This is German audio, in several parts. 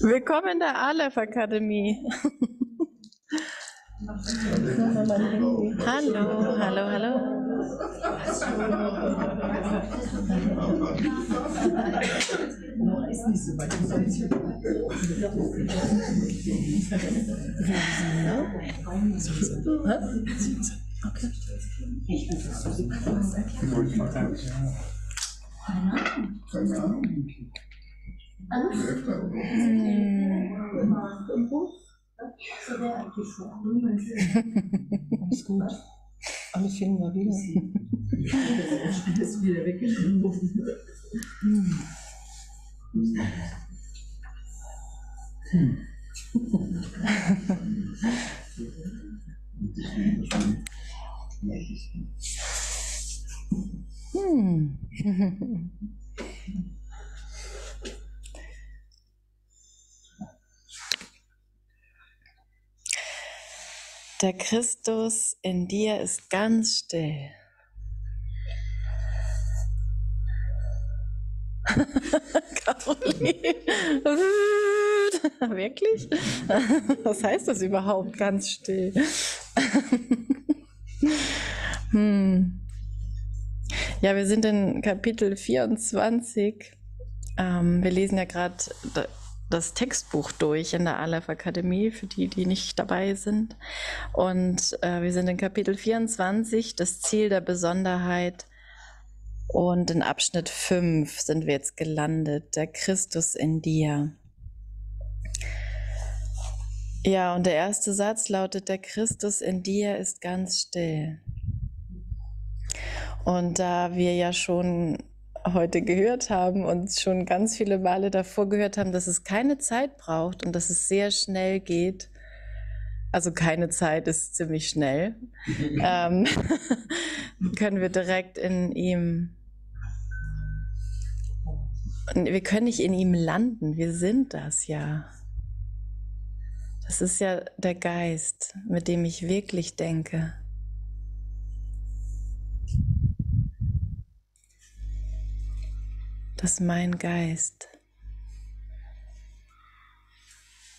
Willkommen in der Aleph Akademie. Hallo, hallo, hallo. Okay. Keine Ahnung. Läuft da, oder? Alles gut. Alle finden wir wieder. Ist wieder weggeschrieben. Hm. Der Christus in dir ist ganz still. Caroline. Wirklich? Was heißt das überhaupt, ganz still? hm. Ja, wir sind in Kapitel 24. Ähm, wir lesen ja gerade das Textbuch durch in der Aleph Akademie, für die, die nicht dabei sind. Und äh, wir sind in Kapitel 24, das Ziel der Besonderheit. Und in Abschnitt 5 sind wir jetzt gelandet, der Christus in dir. Ja, und der erste Satz lautet, der Christus in dir ist ganz still. Und da wir ja schon heute gehört haben und schon ganz viele Male davor gehört haben, dass es keine Zeit braucht und dass es sehr schnell geht, also keine Zeit ist ziemlich schnell, ähm, können wir direkt in ihm, wir können nicht in ihm landen, wir sind das ja. Das ist ja der Geist, mit dem ich wirklich denke. dass mein Geist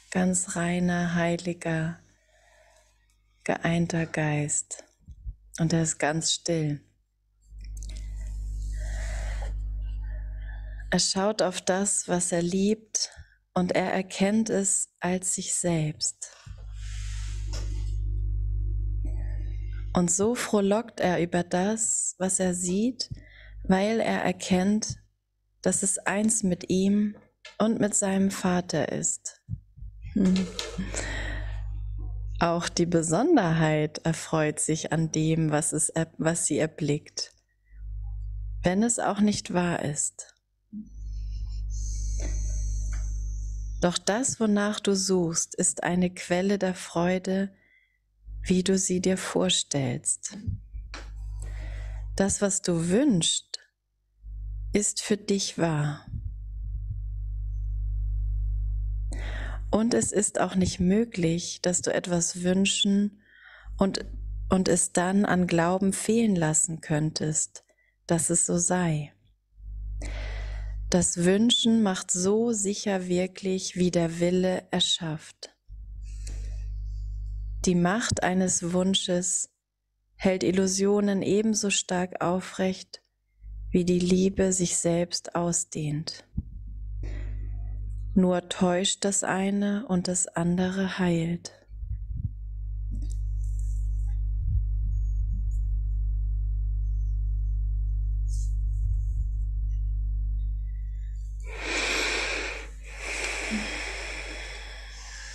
ganz reiner, heiliger, geeinter Geist und er ist ganz still. Er schaut auf das, was er liebt und er erkennt es als sich selbst. Und so frohlockt er über das, was er sieht, weil er erkennt, dass es eins mit ihm und mit seinem Vater ist. Hm. Auch die Besonderheit erfreut sich an dem, was, es, was sie erblickt, wenn es auch nicht wahr ist. Doch das, wonach du suchst, ist eine Quelle der Freude, wie du sie dir vorstellst. Das, was du wünschst, ist für dich wahr. Und es ist auch nicht möglich, dass du etwas wünschen und, und es dann an Glauben fehlen lassen könntest, dass es so sei. Das Wünschen macht so sicher wirklich, wie der Wille erschafft. Die Macht eines Wunsches hält Illusionen ebenso stark aufrecht wie die Liebe sich selbst ausdehnt. Nur täuscht das eine und das andere heilt.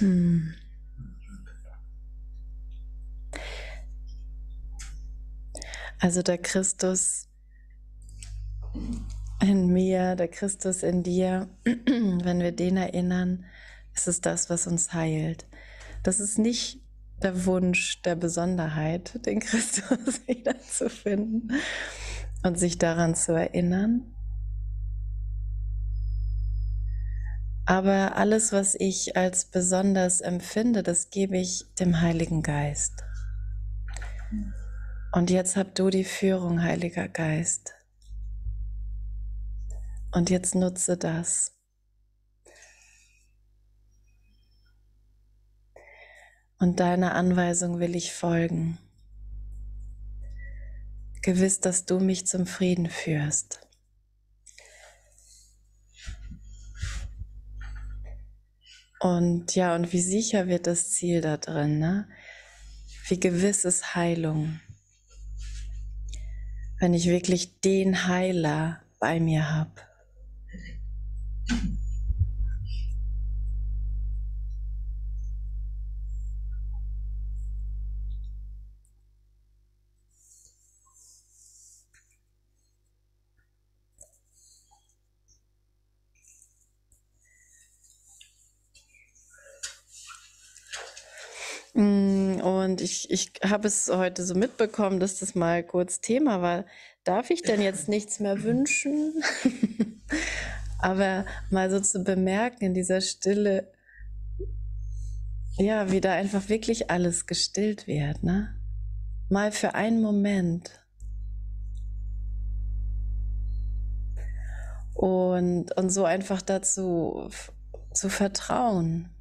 Hm. Also der Christus in mir, der Christus in dir, wenn wir den erinnern, ist es das, was uns heilt. Das ist nicht der Wunsch der Besonderheit, den Christus wiederzufinden und sich daran zu erinnern. Aber alles, was ich als besonders empfinde, das gebe ich dem Heiligen Geist. Und jetzt habt du die Führung, Heiliger Geist. Und jetzt nutze das. Und deiner Anweisung will ich folgen. Gewiss, dass du mich zum Frieden führst. Und ja, und wie sicher wird das Ziel da drin, ne? Wie gewiss ist Heilung. Wenn ich wirklich den Heiler bei mir habe. Ich, ich habe es heute so mitbekommen, dass das mal kurz Thema war. Darf ich denn jetzt nichts mehr wünschen? Aber mal so zu bemerken in dieser Stille, ja, wie da einfach wirklich alles gestillt wird, ne? Mal für einen Moment. Und, und so einfach dazu zu vertrauen,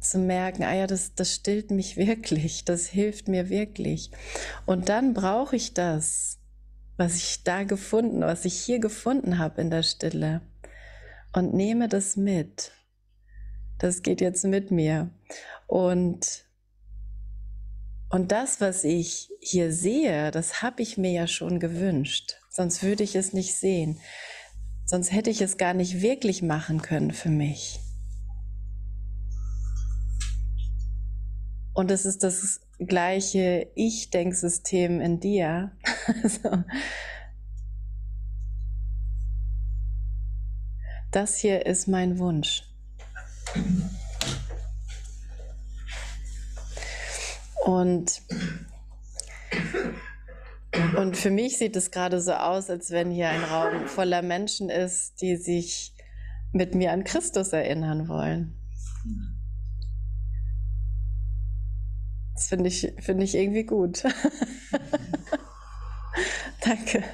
zu merken, ah ja, das, das stillt mich wirklich, das hilft mir wirklich. Und dann brauche ich das, was ich da gefunden, was ich hier gefunden habe in der Stille und nehme das mit. Das geht jetzt mit mir. Und, und das, was ich hier sehe, das habe ich mir ja schon gewünscht. Sonst würde ich es nicht sehen. Sonst hätte ich es gar nicht wirklich machen können für mich. Und es ist das gleiche Ich-Denksystem in dir. also, das hier ist mein Wunsch. Und, und für mich sieht es gerade so aus, als wenn hier ein Raum voller Menschen ist, die sich mit mir an Christus erinnern wollen. Das finde ich, find ich irgendwie gut. Danke.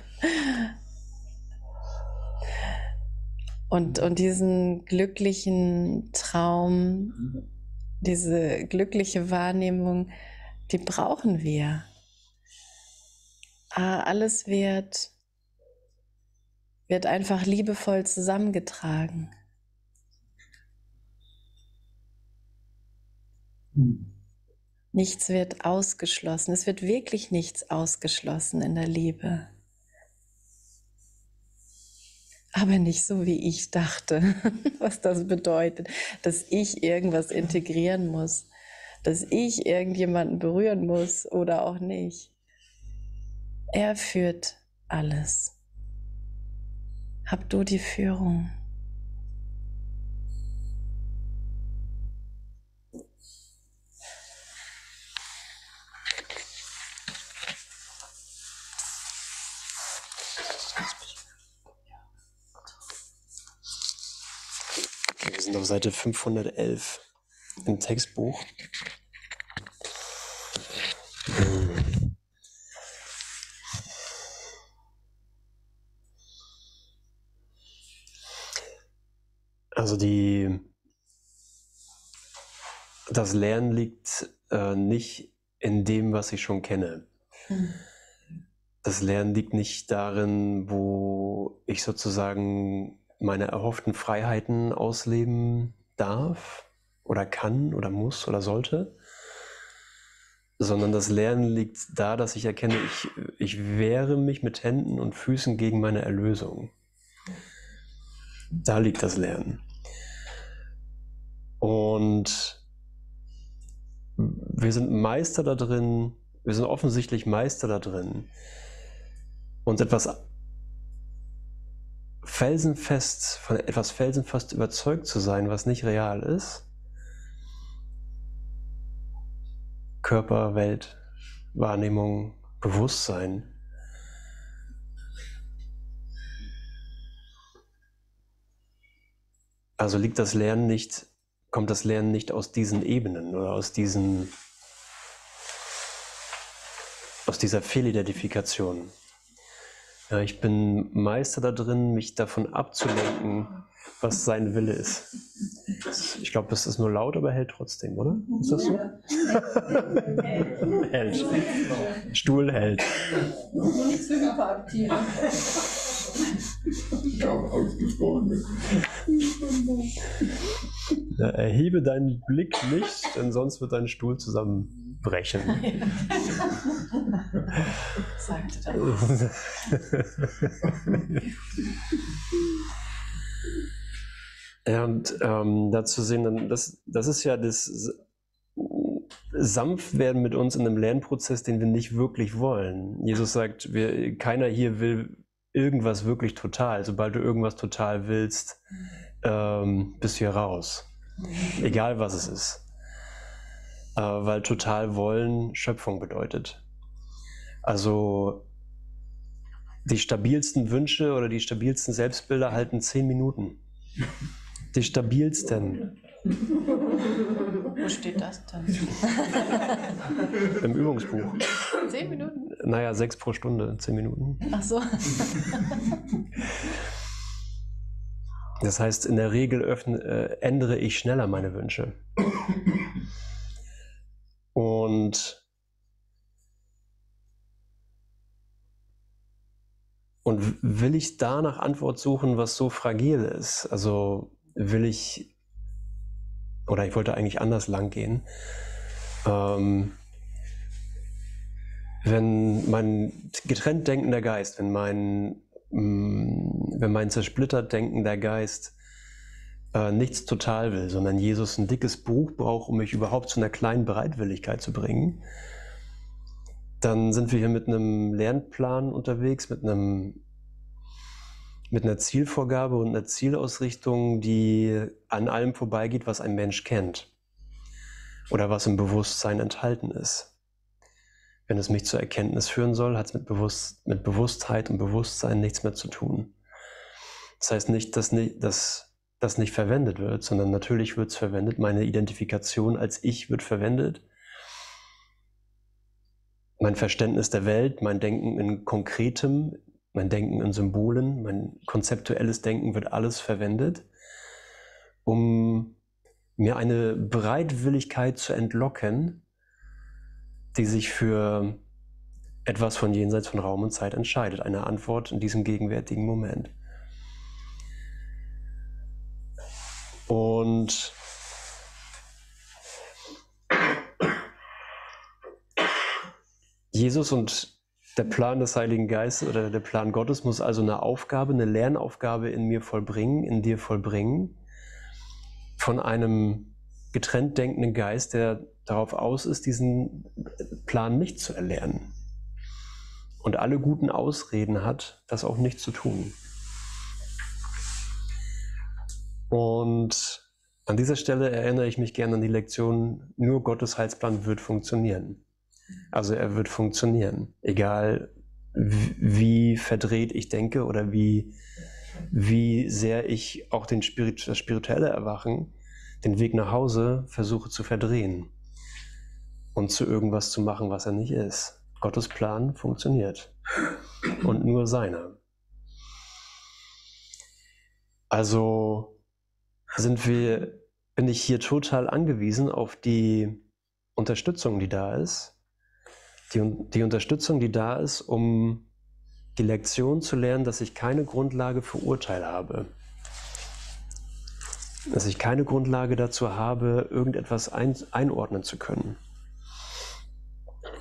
Und, und diesen glücklichen Traum, diese glückliche Wahrnehmung, die brauchen wir. Ah, alles wird, wird einfach liebevoll zusammengetragen. Hm. Nichts wird ausgeschlossen. Es wird wirklich nichts ausgeschlossen in der Liebe. Aber nicht so, wie ich dachte, was das bedeutet, dass ich irgendwas integrieren muss, dass ich irgendjemanden berühren muss oder auch nicht. Er führt alles. Hab du die Führung. Auf Seite 511 im Textbuch. Also die, das Lernen liegt äh, nicht in dem, was ich schon kenne. Das Lernen liegt nicht darin, wo ich sozusagen meine erhofften Freiheiten ausleben darf oder kann oder muss oder sollte, sondern das Lernen liegt da, dass ich erkenne, ich, ich wehre mich mit Händen und Füßen gegen meine Erlösung. Da liegt das Lernen. Und wir sind Meister da drin, wir sind offensichtlich Meister da drin, uns etwas felsenfest, von etwas felsenfest überzeugt zu sein, was nicht real ist. Körper, Welt, Wahrnehmung, Bewusstsein. Also liegt das Lernen nicht, kommt das Lernen nicht aus diesen Ebenen oder aus diesen, aus dieser Fehlidentifikation ich bin Meister da drin, mich davon abzulenken, was sein Wille ist. Ich glaube, das ist nur laut, aber hält trotzdem, oder? Ist das so? hält. Stuhl hält. Ich habe ausgesprochen. Ja, erhebe deinen Blick nicht, denn sonst wird dein Stuhl zusammenbrechen. Sagte. Ja, und ähm, dazu sehen dann, das, das ist ja das Sanftwerden mit uns in einem Lernprozess, den wir nicht wirklich wollen. Jesus sagt, wir, keiner hier will irgendwas wirklich total. Sobald du irgendwas total willst, ähm, bist du hier raus. Egal was es ist. Äh, weil total wollen Schöpfung bedeutet. Also die stabilsten Wünsche oder die stabilsten Selbstbilder halten zehn Minuten. Die stabilsten Wo steht das denn? im Übungsbuch. Zehn Minuten? Naja, sechs pro Stunde, zehn Minuten. Ach so. Das heißt, in der Regel öffne, äh, ändere ich schneller meine Wünsche. Und, und will ich da nach Antwort suchen, was so fragil ist? Also will ich, oder ich wollte eigentlich anders lang gehen. Ähm, wenn mein getrennt denkender Geist, wenn mein, mm, wenn mein zersplittert denkender Geist äh, nichts total will, sondern Jesus ein dickes Buch braucht, um mich überhaupt zu einer kleinen Bereitwilligkeit zu bringen, dann sind wir hier mit einem Lernplan unterwegs, mit einem mit einer Zielvorgabe und einer Zielausrichtung, die an allem vorbeigeht, was ein Mensch kennt oder was im Bewusstsein enthalten ist. Wenn es mich zur Erkenntnis führen soll, hat es mit, Bewusst mit Bewusstheit und Bewusstsein nichts mehr zu tun. Das heißt nicht, dass, nicht, dass das nicht verwendet wird, sondern natürlich wird es verwendet. Meine Identifikation als Ich wird verwendet. Mein Verständnis der Welt, mein Denken in Konkretem, mein Denken in Symbolen, mein konzeptuelles Denken wird alles verwendet, um mir eine Bereitwilligkeit zu entlocken, die sich für etwas von jenseits von Raum und Zeit entscheidet, eine Antwort in diesem gegenwärtigen Moment. Und Jesus und der Plan des Heiligen Geistes oder der Plan Gottes muss also eine Aufgabe, eine Lernaufgabe in mir vollbringen, in dir vollbringen, von einem getrennt denkenden Geist, der darauf aus ist, diesen Plan nicht zu erlernen und alle guten Ausreden hat, das auch nicht zu tun. Und an dieser Stelle erinnere ich mich gerne an die Lektion, nur Gottes Heilsplan wird funktionieren. Also er wird funktionieren, egal wie verdreht ich denke oder wie, wie sehr ich auch den Spirit, das spirituelle Erwachen, den Weg nach Hause versuche zu verdrehen und zu irgendwas zu machen, was er nicht ist. Gottes Plan funktioniert und nur seiner. Also sind wir, bin ich hier total angewiesen auf die Unterstützung, die da ist, die, die Unterstützung, die da ist, um die Lektion zu lernen, dass ich keine Grundlage für Urteil habe. Dass ich keine Grundlage dazu habe, irgendetwas ein, einordnen zu können.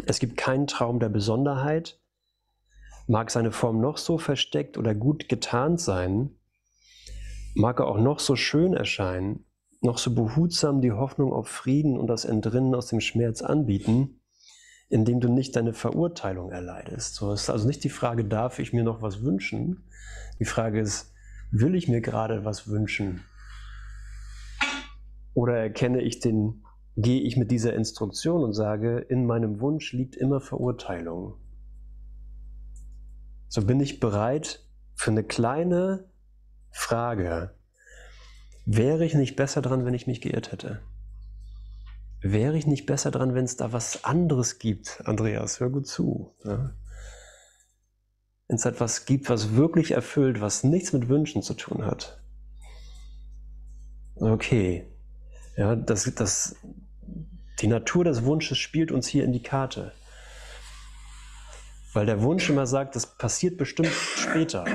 Es gibt keinen Traum der Besonderheit, mag seine Form noch so versteckt oder gut getarnt sein, mag er auch noch so schön erscheinen, noch so behutsam die Hoffnung auf Frieden und das Entrinnen aus dem Schmerz anbieten, indem du nicht deine Verurteilung erleidest. So ist also nicht die Frage, darf ich mir noch was wünschen? Die Frage ist, will ich mir gerade was wünschen? Oder erkenne ich den, gehe ich mit dieser Instruktion und sage, in meinem Wunsch liegt immer Verurteilung. So bin ich bereit für eine kleine Frage. Wäre ich nicht besser dran, wenn ich mich geirrt hätte? Wäre ich nicht besser dran, wenn es da was anderes gibt? Andreas, hör gut zu. Ja? wenn es etwas gibt, was wirklich erfüllt, was nichts mit Wünschen zu tun hat. Okay, ja, das, das, die Natur des Wunsches spielt uns hier in die Karte. Weil der Wunsch immer sagt, das passiert bestimmt später.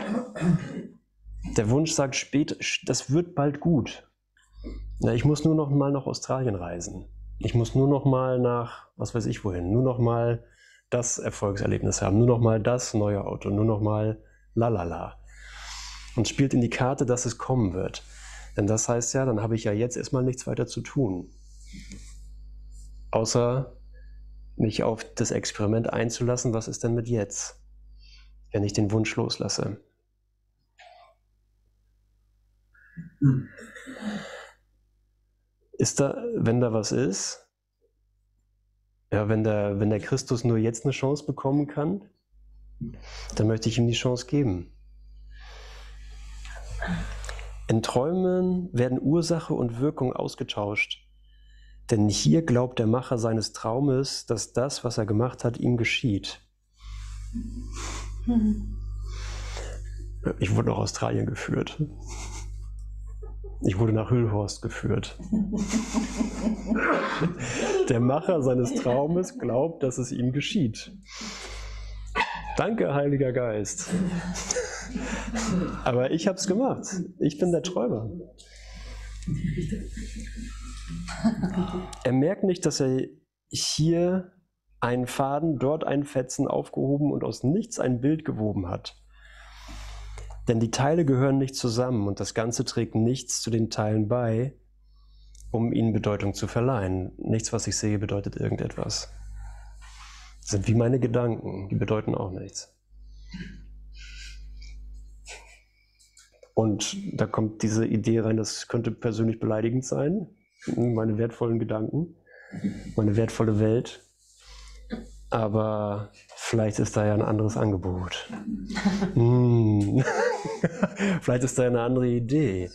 Der Wunsch sagt später, das wird bald gut. Ja, ich muss nur noch mal nach Australien reisen. Ich muss nur noch mal nach, was weiß ich wohin, nur noch mal das Erfolgserlebnis haben, nur noch mal das neue Auto, nur noch mal lalala. Und spielt in die Karte, dass es kommen wird. Denn das heißt ja, dann habe ich ja jetzt erstmal nichts weiter zu tun. Außer mich auf das Experiment einzulassen, was ist denn mit jetzt, wenn ich den Wunsch loslasse. Ist da, wenn da was ist, ja, wenn der, wenn der Christus nur jetzt eine Chance bekommen kann, dann möchte ich ihm die Chance geben. In Träumen werden Ursache und Wirkung ausgetauscht. Denn hier glaubt der Macher seines Traumes, dass das, was er gemacht hat, ihm geschieht. Ich wurde nach Australien geführt. Ich wurde nach Hüllhorst geführt. Der Macher seines Traumes glaubt, dass es ihm geschieht. Danke, Heiliger Geist. Aber ich habe es gemacht. Ich bin der Träumer. Er merkt nicht, dass er hier einen Faden, dort einen Fetzen aufgehoben und aus nichts ein Bild gewoben hat. Denn die Teile gehören nicht zusammen und das Ganze trägt nichts zu den Teilen bei, um ihnen Bedeutung zu verleihen. Nichts, was ich sehe, bedeutet irgendetwas. Sind wie meine Gedanken, die bedeuten auch nichts. Und da kommt diese Idee rein, das könnte persönlich beleidigend sein, meine wertvollen Gedanken, meine wertvolle Welt. Aber vielleicht ist da ja ein anderes Angebot. hm. vielleicht ist da eine andere Idee,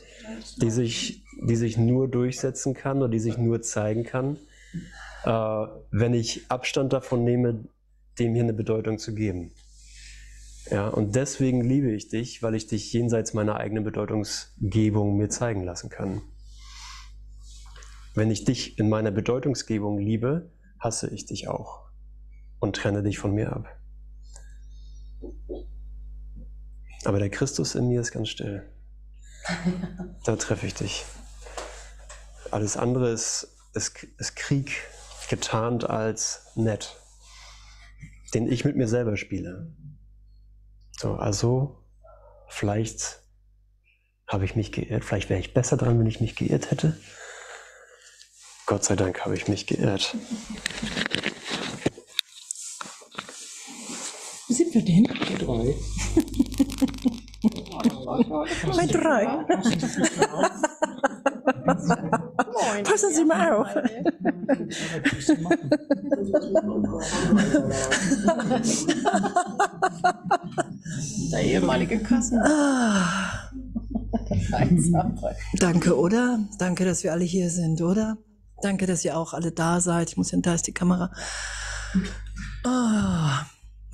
die sich, die sich nur durchsetzen kann oder die sich nur zeigen kann, äh, wenn ich Abstand davon nehme, dem hier eine Bedeutung zu geben. Ja, und deswegen liebe ich dich, weil ich dich jenseits meiner eigenen Bedeutungsgebung mir zeigen lassen kann. Wenn ich dich in meiner Bedeutungsgebung liebe, hasse ich dich auch und trenne dich von mir ab. Aber der Christus in mir ist ganz still. Da treffe ich dich. Alles andere ist, ist, ist Krieg getarnt als nett, den ich mit mir selber spiele. So, also vielleicht habe ich mich geirrt, vielleicht wäre ich besser dran, wenn ich mich geirrt hätte. Gott sei Dank habe ich mich geirrt. Wo sind wir denn? Drei. Bei drei. Passen Sie mal auf. Der ehemalige Kassen. Ah, danke, oder? Danke, dass wir alle hier sind, oder? Danke, dass ihr auch alle da seid. Ich muss hin, da ist die Kamera. Ah,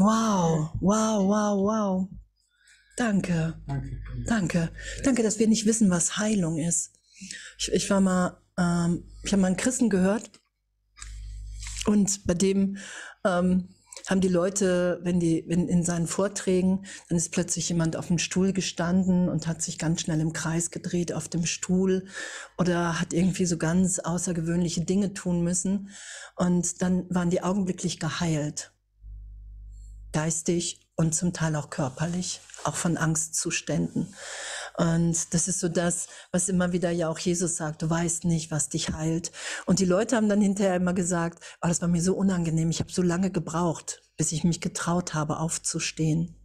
wow, wow, wow, wow. Danke. Danke. Danke, dass wir nicht wissen, was Heilung ist. Ich, ich war mal, ähm, ich habe mal einen Christen gehört und bei dem ähm, haben die Leute, wenn die, wenn in seinen Vorträgen, dann ist plötzlich jemand auf dem Stuhl gestanden und hat sich ganz schnell im Kreis gedreht auf dem Stuhl oder hat irgendwie so ganz außergewöhnliche Dinge tun müssen und dann waren die augenblicklich geheilt. Geistig und zum Teil auch körperlich, auch von Angstzuständen. Und das ist so das, was immer wieder ja auch Jesus sagt, du weißt nicht, was dich heilt. Und die Leute haben dann hinterher immer gesagt, oh, das war mir so unangenehm, ich habe so lange gebraucht, bis ich mich getraut habe, aufzustehen.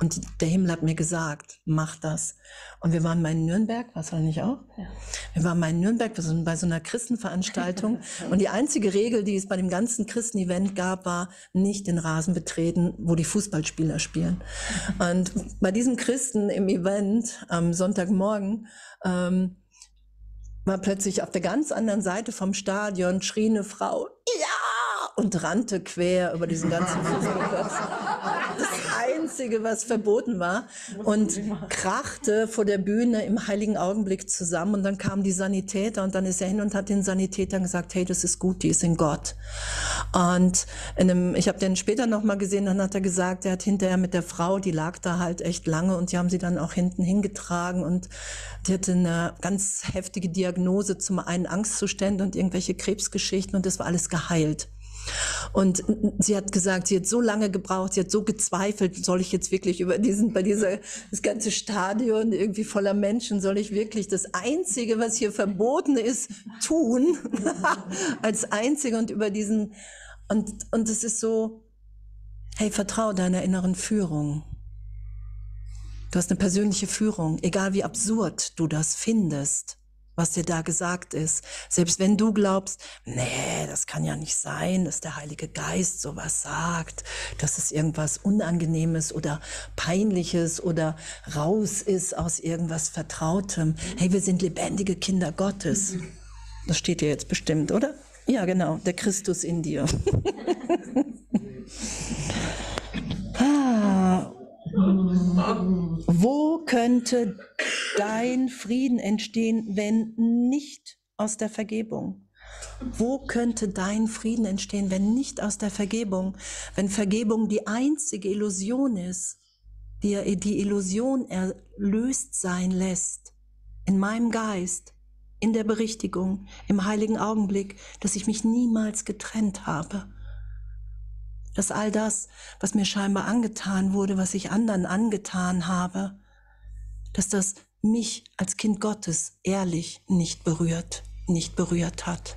Und der Himmel hat mir gesagt, mach das. Und wir waren mal in Nürnberg, du da nicht auch? Ja. Wir waren mal in Nürnberg bei so, bei so einer Christenveranstaltung. und die einzige Regel, die es bei dem ganzen Christen-Event gab, war nicht den Rasen betreten, wo die Fußballspieler spielen. Und bei diesem Christen im Event am Sonntagmorgen ähm, war plötzlich auf der ganz anderen Seite vom Stadion schrie eine Frau, ja! Und rannte quer über diesen ganzen Fußballplatz. Einzige, was verboten war und krachte vor der Bühne im heiligen Augenblick zusammen. Und dann kamen die Sanitäter und dann ist er hin und hat den Sanitätern gesagt, hey, das ist gut, die ist in Gott. Und in einem, ich habe den später nochmal gesehen, dann hat er gesagt, er hat hinterher mit der Frau, die lag da halt echt lange und die haben sie dann auch hinten hingetragen und die hatte eine ganz heftige Diagnose, zum einen Angstzustände und irgendwelche Krebsgeschichten und das war alles geheilt. Und sie hat gesagt, sie hat so lange gebraucht, sie hat so gezweifelt, soll ich jetzt wirklich über diesen, bei dieser, das ganze Stadion irgendwie voller Menschen, soll ich wirklich das Einzige, was hier verboten ist, tun, als Einzige und über diesen, und, und es ist so, hey, vertrau deiner inneren Führung. Du hast eine persönliche Führung, egal wie absurd du das findest was dir da gesagt ist. Selbst wenn du glaubst, nee, das kann ja nicht sein, dass der Heilige Geist sowas sagt, dass es irgendwas Unangenehmes oder Peinliches oder raus ist aus irgendwas Vertrautem. Hey, wir sind lebendige Kinder Gottes. Das steht dir jetzt bestimmt, oder? Ja, genau, der Christus in dir. ah, wo könnte dein Frieden entstehen, wenn nicht aus der Vergebung? Wo könnte dein Frieden entstehen, wenn nicht aus der Vergebung? Wenn Vergebung die einzige Illusion ist, die die Illusion erlöst sein lässt, in meinem Geist, in der Berichtigung, im heiligen Augenblick, dass ich mich niemals getrennt habe dass all das, was mir scheinbar angetan wurde, was ich anderen angetan habe, dass das mich als Kind Gottes ehrlich nicht berührt, nicht berührt hat.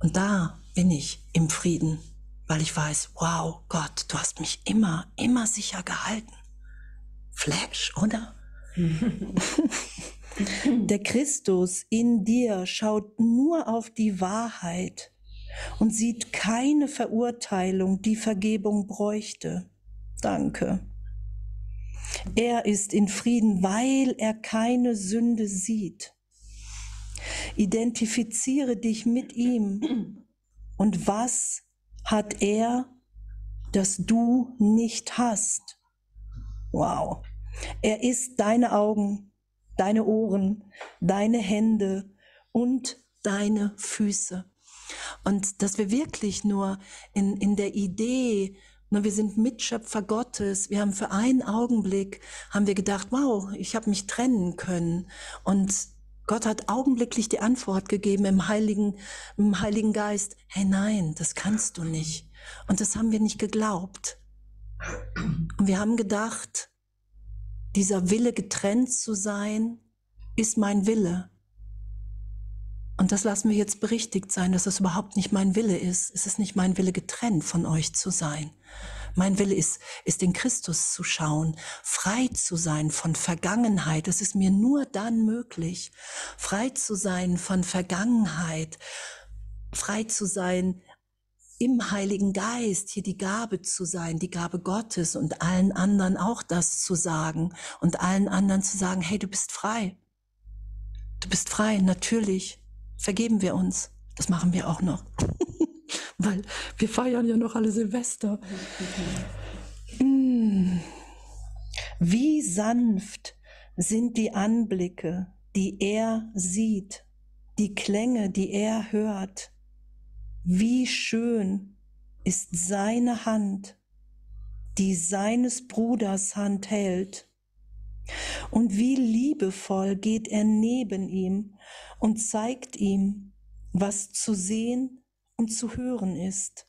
Und da bin ich im Frieden, weil ich weiß, wow, Gott, du hast mich immer, immer sicher gehalten. Flash, oder? Der Christus in dir schaut nur auf die Wahrheit und sieht keine Verurteilung, die Vergebung bräuchte. Danke. Er ist in Frieden, weil er keine Sünde sieht. Identifiziere dich mit ihm. Und was hat er, das du nicht hast? Wow. Er ist deine Augen, deine Ohren, deine Hände und deine Füße. Und dass wir wirklich nur in, in der Idee, nur wir sind Mitschöpfer Gottes, wir haben für einen Augenblick, haben wir gedacht, wow, ich habe mich trennen können. Und Gott hat augenblicklich die Antwort gegeben im Heiligen, im Heiligen Geist, hey nein, das kannst du nicht. Und das haben wir nicht geglaubt. Und wir haben gedacht, dieser Wille getrennt zu sein, ist mein Wille. Und das lassen wir jetzt berichtigt sein, dass es überhaupt nicht mein Wille ist. Es ist nicht mein Wille, getrennt von euch zu sein. Mein Wille ist, ist in Christus zu schauen, frei zu sein von Vergangenheit. Es ist mir nur dann möglich, frei zu sein von Vergangenheit, frei zu sein im Heiligen Geist, hier die Gabe zu sein, die Gabe Gottes und allen anderen auch das zu sagen und allen anderen zu sagen, hey, du bist frei. Du bist frei, natürlich vergeben wir uns. Das machen wir auch noch. Weil wir feiern ja noch alle Silvester. Mm. Wie sanft sind die Anblicke, die er sieht, die Klänge, die er hört. Wie schön ist seine Hand, die seines Bruders Hand hält. Und wie liebevoll geht er neben ihm und zeigt ihm, was zu sehen und zu hören ist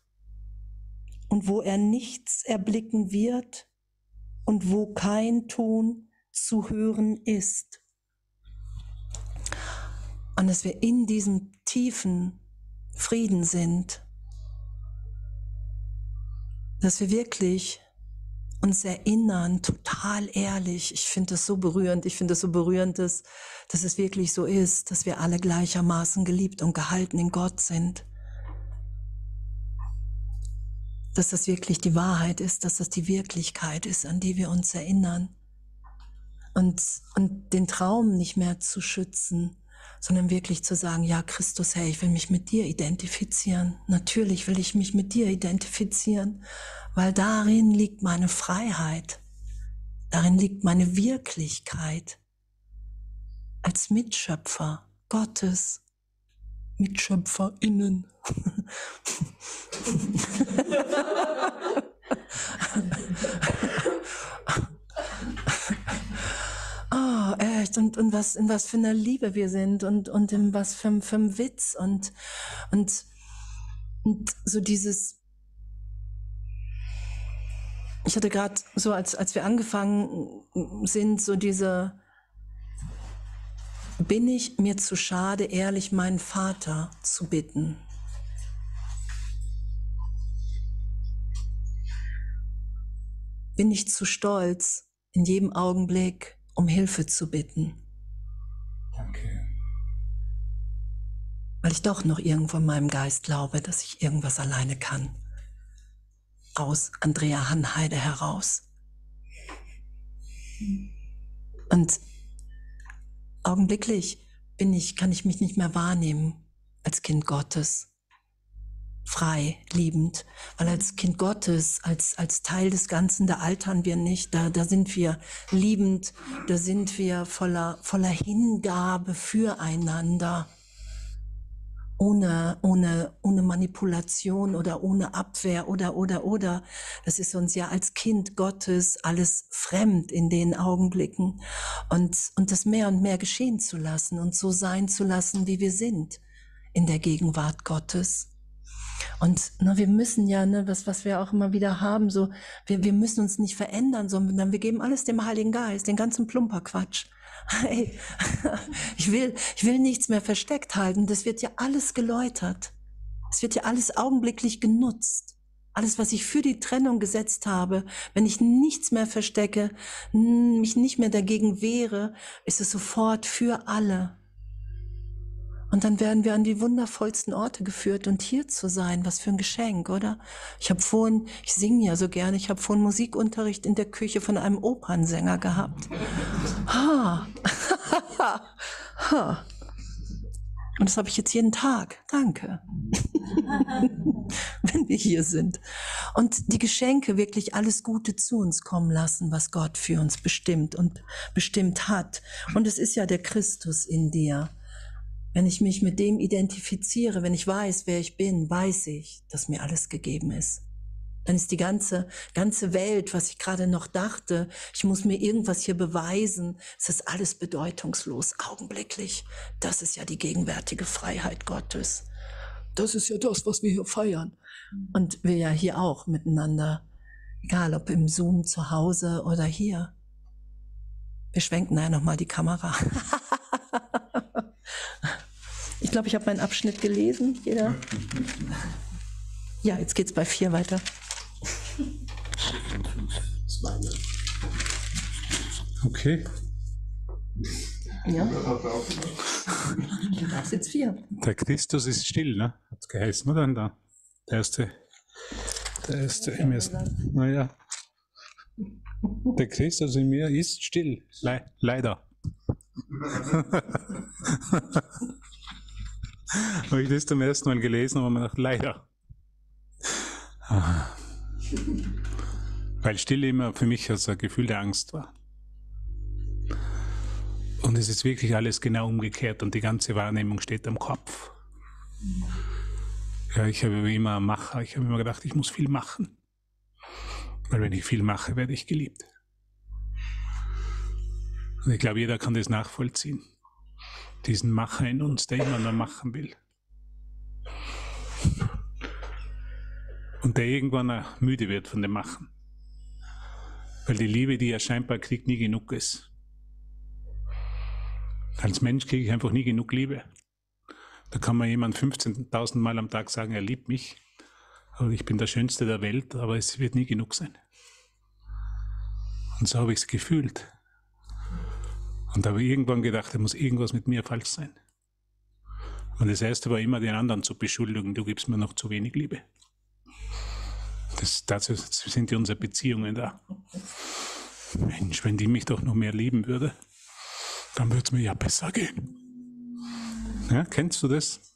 und wo er nichts erblicken wird und wo kein Ton zu hören ist. Und dass wir in diesem tiefen Frieden sind, dass wir wirklich uns erinnern, total ehrlich. Ich finde das so berührend. Ich finde es so berührend, dass, dass es wirklich so ist, dass wir alle gleichermaßen geliebt und gehalten in Gott sind. Dass das wirklich die Wahrheit ist, dass das die Wirklichkeit ist, an die wir uns erinnern. Und, und den Traum nicht mehr zu schützen sondern wirklich zu sagen, ja, Christus, hey, ich will mich mit dir identifizieren. Natürlich will ich mich mit dir identifizieren, weil darin liegt meine Freiheit. Darin liegt meine Wirklichkeit als Mitschöpfer Gottes. MitschöpferInnen. oh, echt. Und, und was, in was für einer Liebe wir sind und, und in was für, für einem Witz und, und, und so dieses, ich hatte gerade so, als, als wir angefangen sind, so diese, bin ich mir zu schade, ehrlich meinen Vater zu bitten? Bin ich zu stolz, in jedem Augenblick um Hilfe zu bitten? Danke. Weil ich doch noch irgendwo in meinem Geist glaube, dass ich irgendwas alleine kann. Aus Andrea Hanheide heraus. Und augenblicklich bin ich, kann ich mich nicht mehr wahrnehmen als Kind Gottes. Frei, liebend, weil als Kind Gottes, als, als Teil des Ganzen, da altern wir nicht, da, da sind wir liebend, da sind wir voller, voller Hingabe füreinander ohne, ohne, ohne Manipulation oder ohne Abwehr oder, oder, oder. Das ist uns ja als Kind Gottes alles fremd in den Augenblicken und, und das mehr und mehr geschehen zu lassen und so sein zu lassen, wie wir sind in der Gegenwart Gottes. Und ne, wir müssen ja, ne, was, was wir auch immer wieder haben, so, wir, wir müssen uns nicht verändern, sondern wir geben alles dem Heiligen Geist, den ganzen Plumperquatsch. Hey, ich will, ich will nichts mehr versteckt halten. Das wird ja alles geläutert. Es wird ja alles augenblicklich genutzt. Alles, was ich für die Trennung gesetzt habe, wenn ich nichts mehr verstecke, mich nicht mehr dagegen wehre, ist es sofort für alle. Und dann werden wir an die wundervollsten Orte geführt und hier zu sein, was für ein Geschenk, oder? Ich habe vorhin, ich singe ja so gerne, ich habe vorhin Musikunterricht in der Küche von einem Opernsänger gehabt. Ha. ha. Und das habe ich jetzt jeden Tag. Danke. Wenn wir hier sind. Und die Geschenke wirklich alles Gute zu uns kommen lassen, was Gott für uns bestimmt und bestimmt hat. Und es ist ja der Christus in dir. Wenn ich mich mit dem identifiziere, wenn ich weiß, wer ich bin, weiß ich, dass mir alles gegeben ist. Dann ist die ganze, ganze Welt, was ich gerade noch dachte, ich muss mir irgendwas hier beweisen, es ist alles bedeutungslos, augenblicklich. Das ist ja die gegenwärtige Freiheit Gottes. Das ist ja das, was wir hier feiern. Und wir ja hier auch miteinander. Egal ob im Zoom zu Hause oder hier. Wir schwenken da nochmal die Kamera. Ich glaube, ich habe meinen Abschnitt gelesen. Jeder? Ja, jetzt geht es bei vier weiter. Okay. Ja. Du darfst jetzt vier. Der Christus ist still, ne? Hat es geheißen, oder? Da. Der erste. Der erste im ersten. Naja. Der Christus in mir ist still. Le leider. Habe ich das zum ersten Mal gelesen und mir gedacht, leider. Weil Stille immer für mich als ein Gefühl der Angst war. Und es ist wirklich alles genau umgekehrt und die ganze Wahrnehmung steht am Kopf. Ja, ich habe immer einen Macher, ich habe immer gedacht, ich muss viel machen. Weil wenn ich viel mache, werde ich geliebt. Und ich glaube, jeder kann das nachvollziehen diesen Macher in uns, der immer nur machen will. Und der irgendwann müde wird von dem Machen. Weil die Liebe, die er scheinbar kriegt, nie genug ist. Als Mensch kriege ich einfach nie genug Liebe. Da kann man jemand 15.000 Mal am Tag sagen, er liebt mich, oder ich bin der Schönste der Welt, aber es wird nie genug sein. Und so habe ich es gefühlt. Und habe irgendwann gedacht, da muss irgendwas mit mir falsch sein. Und das erste war immer den anderen zu beschuldigen, du gibst mir noch zu wenig Liebe. Das, dazu sind ja unsere Beziehungen da. Mensch, wenn die mich doch noch mehr lieben würde, dann würde es mir ja besser gehen. Ja, kennst du das?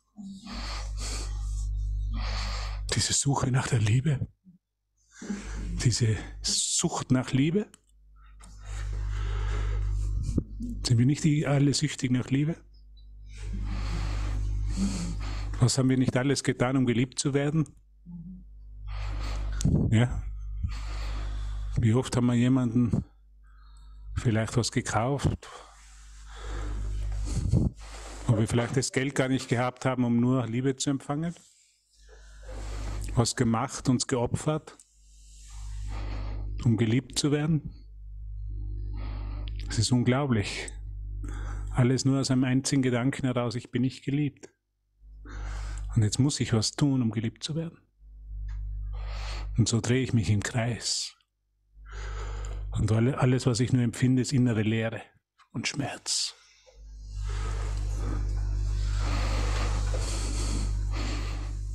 Diese Suche nach der Liebe, diese Sucht nach Liebe. Sind wir nicht alle süchtig nach Liebe? Was haben wir nicht alles getan, um geliebt zu werden? Ja. Wie oft haben wir jemanden vielleicht was gekauft, wo wir vielleicht das Geld gar nicht gehabt haben, um nur Liebe zu empfangen? Was gemacht, uns geopfert, um geliebt zu werden? Es ist unglaublich. Alles nur aus einem einzigen Gedanken heraus, ich bin nicht geliebt. Und jetzt muss ich was tun, um geliebt zu werden. Und so drehe ich mich im Kreis. Und alles, was ich nur empfinde, ist innere Leere und Schmerz.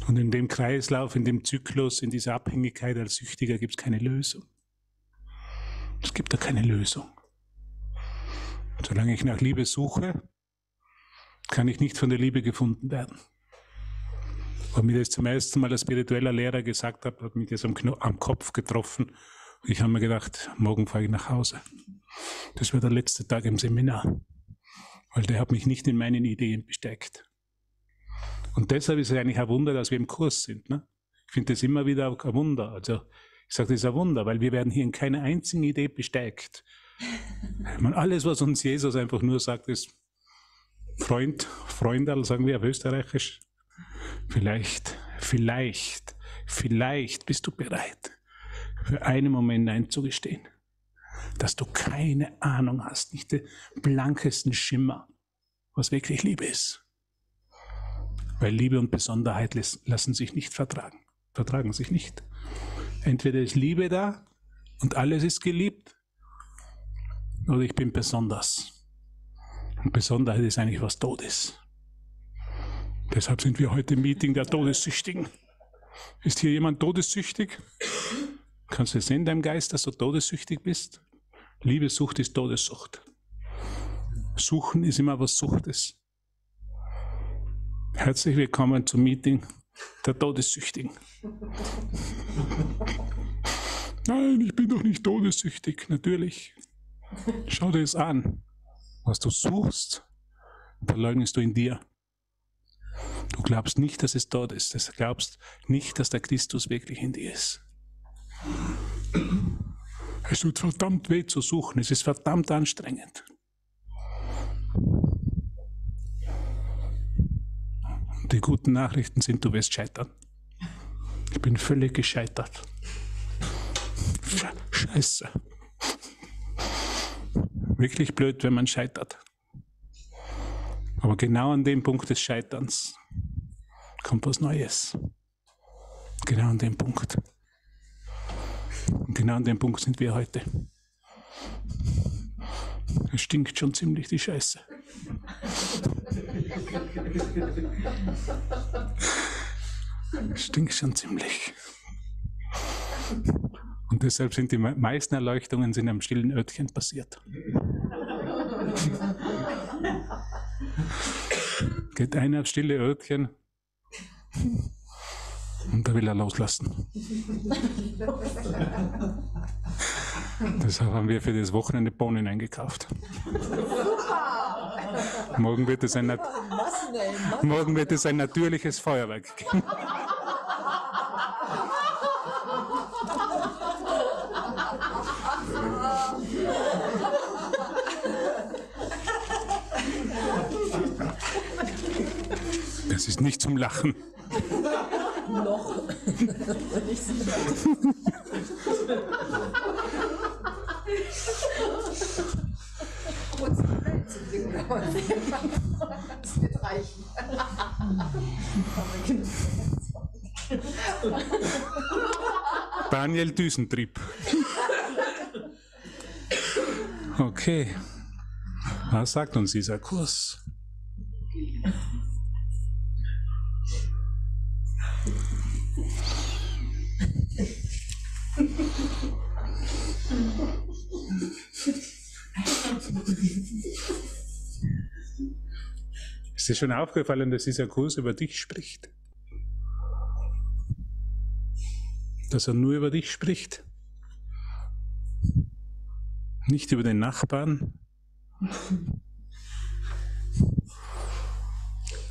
Und in dem Kreislauf, in dem Zyklus, in dieser Abhängigkeit als Süchtiger gibt es keine Lösung. Es gibt da keine Lösung. Solange ich nach Liebe suche, kann ich nicht von der Liebe gefunden werden. Und mir das zum ersten Mal als spiritueller Lehrer gesagt hat, hat mich das am, am Kopf getroffen. Und ich habe mir gedacht, morgen fahre ich nach Hause. Das war der letzte Tag im Seminar. Weil der hat mich nicht in meinen Ideen besteckt. Und deshalb ist es eigentlich ein Wunder, dass wir im Kurs sind. Ne? Ich finde das immer wieder ein Wunder. Also ich sage, das ist ein Wunder, weil wir werden hier in keiner einzigen Idee besteckt. Man, alles, was uns Jesus einfach nur sagt, ist Freund, Freundal, sagen wir auf Österreichisch, Vielleicht, vielleicht, vielleicht bist du bereit, für einen Moment einzugestehen, dass du keine Ahnung hast, nicht den blankesten Schimmer, was wirklich Liebe ist. Weil Liebe und Besonderheit lassen sich nicht vertragen, vertragen sich nicht. Entweder ist Liebe da und alles ist geliebt, oder ich bin besonders. Und Besonderheit ist eigentlich was Todes. Deshalb sind wir heute im Meeting der Todessüchtigen. Ist hier jemand todessüchtig? Kannst du sehen in deinem Geist, dass du todessüchtig bist? Liebessucht ist Todessucht. Suchen ist immer was Suchtes. Herzlich willkommen zum Meeting der Todessüchtigen. Nein, ich bin doch nicht todessüchtig, natürlich. Schau dir es an. Was du suchst, verleugnest du in dir. Du glaubst nicht, dass es dort ist. Du glaubst nicht, dass der Christus wirklich in dir ist. Es tut verdammt weh zu suchen. Es ist verdammt anstrengend. Die guten Nachrichten sind, du wirst scheitern. Ich bin völlig gescheitert. Scheiße. Wirklich blöd, wenn man scheitert. Aber genau an dem Punkt des Scheiterns kommt was Neues. Genau an dem Punkt. Und genau an dem Punkt sind wir heute. Es stinkt schon ziemlich die Scheiße. Es stinkt schon ziemlich. Und deshalb sind die meisten Erleuchtungen in einem stillen Örtchen passiert. Geht einer aufs stille Örtchen und da will er loslassen. Deshalb haben wir für das Wochenende Bohnen eingekauft. Morgen wird es ein, morgen wird es ein natürliches Feuerwerk geben. Das ist nicht zum Lachen. Noch. Nicht so Kurz zu singen, das wird reichen. Daniel Düsentrieb. Okay. Was sagt uns dieser Kurs? Ist dir schon aufgefallen, dass dieser Kurs über dich spricht? Dass er nur über dich spricht? Nicht über den Nachbarn?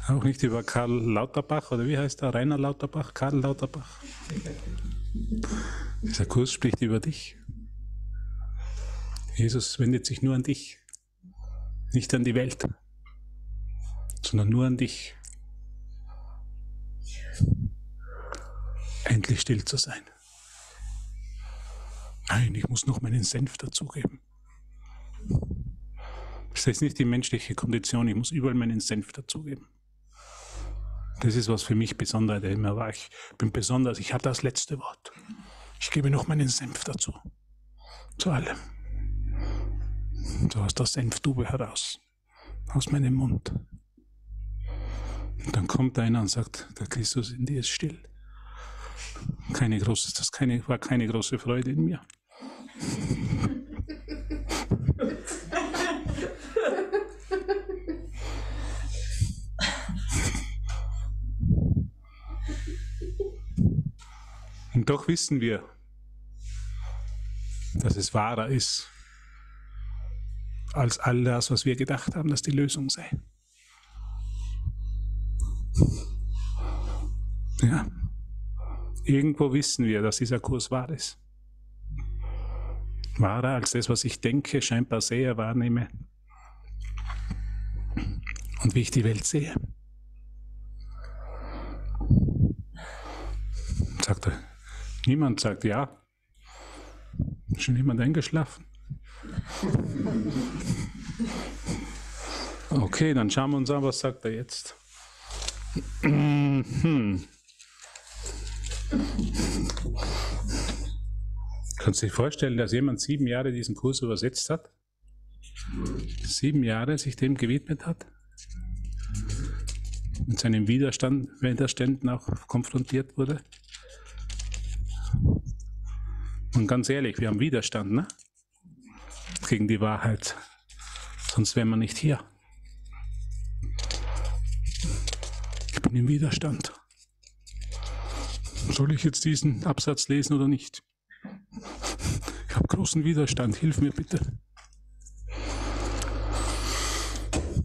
Auch nicht über Karl Lauterbach oder wie heißt er? Rainer Lauterbach? Karl Lauterbach? Dieser Kurs spricht über dich. Jesus wendet sich nur an dich, nicht an die Welt, sondern nur an dich. Endlich still zu sein. Nein, ich muss noch meinen Senf dazugeben. Das ist nicht die menschliche Kondition, ich muss überall meinen Senf dazugeben. Das ist was für mich Besonderes immer war. Ich bin besonders, ich habe das letzte Wort. Ich gebe noch meinen Senf dazu. Zu allem. So aus der Senftube heraus. Aus meinem Mund. Und dann kommt einer und sagt, der Christus in dir ist still. Keine große, das keine, war keine große Freude in mir. Und doch wissen wir, dass es wahrer ist als all das, was wir gedacht haben, dass die Lösung sei. Ja, irgendwo wissen wir, dass dieser Kurs wahr ist. Wahrer als das, was ich denke, scheinbar sehe, wahrnehme und wie ich die Welt sehe. Sagt er, niemand sagt ja. Schon jemand eingeschlafen? Okay, dann schauen wir uns an, was sagt er jetzt. Mhm. Kannst du dir vorstellen, dass jemand sieben Jahre diesen Kurs übersetzt hat? Sieben Jahre sich dem gewidmet hat? Mit seinen Widerstand, Widerständen auch konfrontiert wurde? Und ganz ehrlich, wir haben Widerstand, ne? Gegen die Wahrheit. Sonst wären wir nicht hier. Bin im Widerstand. Soll ich jetzt diesen Absatz lesen oder nicht? Ich habe großen Widerstand. Hilf mir bitte.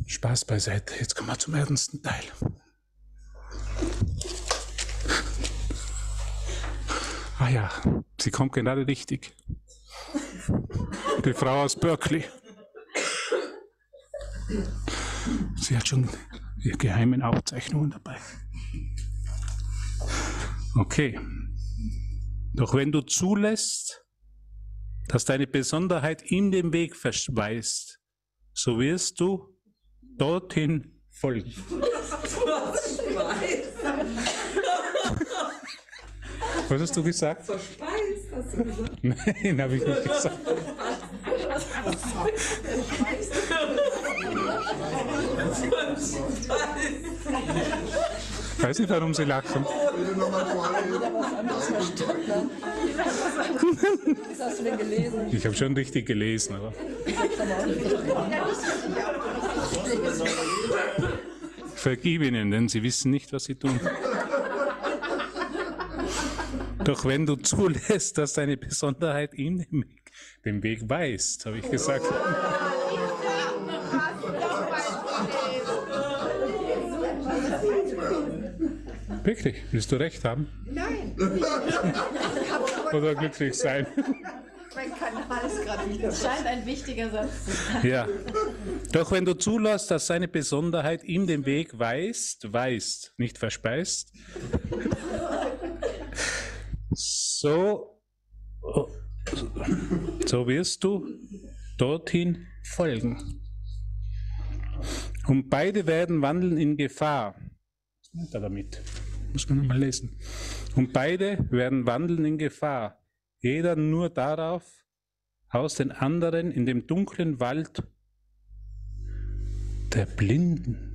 Spaß beiseite. Jetzt kommen wir zum ernsten Teil. Ah ja, sie kommt gerade richtig. Die Frau aus Berkeley. Sie hat schon geheimen Aufzeichnungen dabei. Okay. Doch wenn du zulässt, dass deine Besonderheit in den Weg verschweißt, so wirst du dorthin folgen. Was hast du gesagt? Verspeist, hast du gesagt. Nein, habe ich nicht gesagt. Weiß nicht, warum Sie lachen. Was hast du denn gelesen? Ich habe schon richtig gelesen, aber. Vergib ihnen, denn sie wissen nicht, was sie tun. Doch wenn du zulässt, dass deine Besonderheit ihm den Weg weist, habe ich gesagt. Wirklich? Willst du recht haben? Nein. Oder glücklich sein? Mein Kanal ist gerade wieder. Das scheint ein wichtiger Satz zu sein. Ja. Doch wenn du zulässt, dass seine Besonderheit ihm den Weg weist, weist, nicht verspeist, so, so wirst du dorthin folgen. Und beide werden wandeln in Gefahr. Was meint er damit? Muss man nochmal lesen. Und beide werden wandeln in Gefahr. Jeder nur darauf, aus den anderen in dem dunklen Wald der Blinden.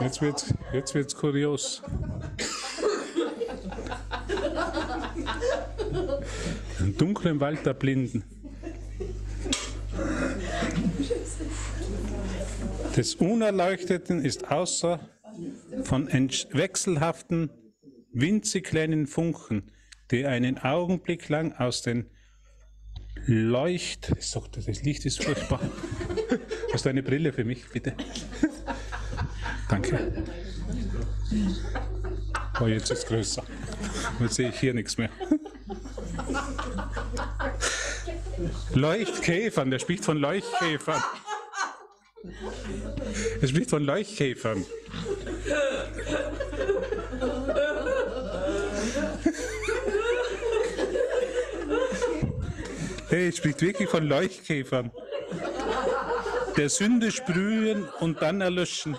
Jetzt wird's, jetzt wird's kurios. Im dunklen Wald der Blinden. des Unerleuchteten ist außer von wechselhaften, winzig kleinen Funken, die einen Augenblick lang aus den Leucht... Das Licht ist furchtbar. Hast du eine Brille für mich, bitte? Danke. Oh, jetzt ist es größer. Jetzt sehe ich hier nichts mehr. Leuchtkäfern, der spricht von Leuchtkäfern. Er spricht von Leuchtkäfern. Hey, es spricht wirklich von Leuchtkäfern. Der Sünde sprühen und dann erlöschen.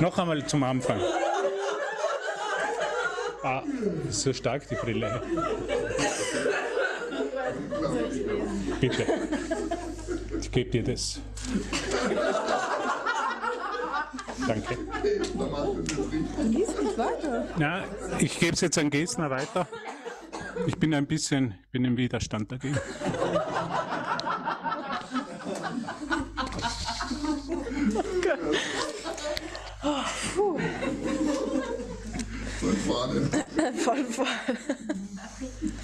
Noch einmal zum Anfang. Ah, so stark die Brille. Bitte. Ich gebe dir das. Danke. Lies nicht weiter. Na, ich gebe es jetzt an Gesner weiter. Ich bin ein bisschen, bin im Widerstand dagegen. Puh. Von vorne. Von vorne.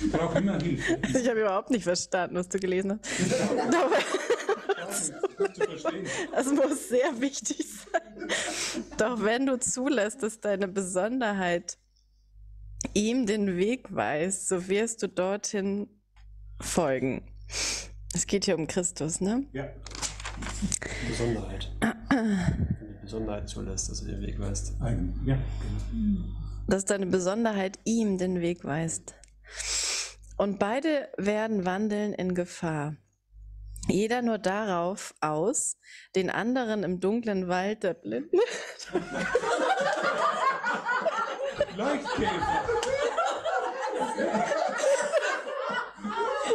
Ich brauche immer Hilfe. Ich habe überhaupt nicht verstanden, was du gelesen hast. Das muss sehr wichtig sein. Doch wenn du zulässt, dass deine Besonderheit ihm den Weg weist, so wirst du dorthin folgen. Es geht hier um Christus, ne? Ja. Besonderheit. Wenn die Besonderheit zulässt, dass er den Weg weist. Ja. Dass deine Besonderheit ihm den Weg weist. Und beide werden wandeln in Gefahr. Jeder nur darauf aus, den anderen im dunklen Wald der Blinden. Leuchtkäfer.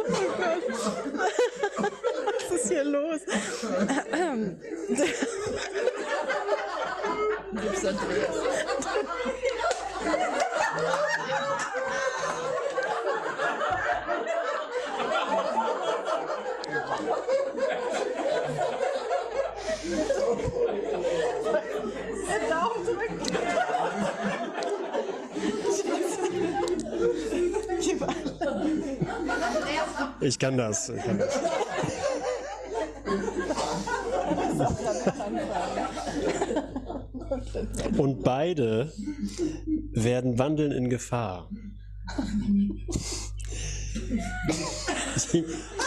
Was ist hier los? Gibt's Andreas. Ich kann das. Ich kann das. Und beide werden wandeln in Gefahr.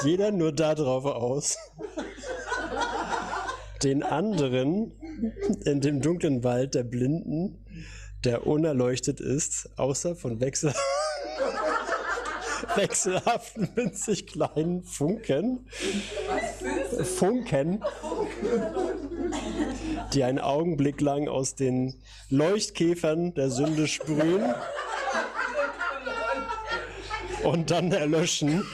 Jeder nur darauf aus, den anderen in dem dunklen Wald der Blinden, der unerleuchtet ist, außer von Wechsel wechselhaften, winzig kleinen Funken. Funken. Die einen Augenblick lang aus den Leuchtkäfern der Sünde sprühen und dann erlöschen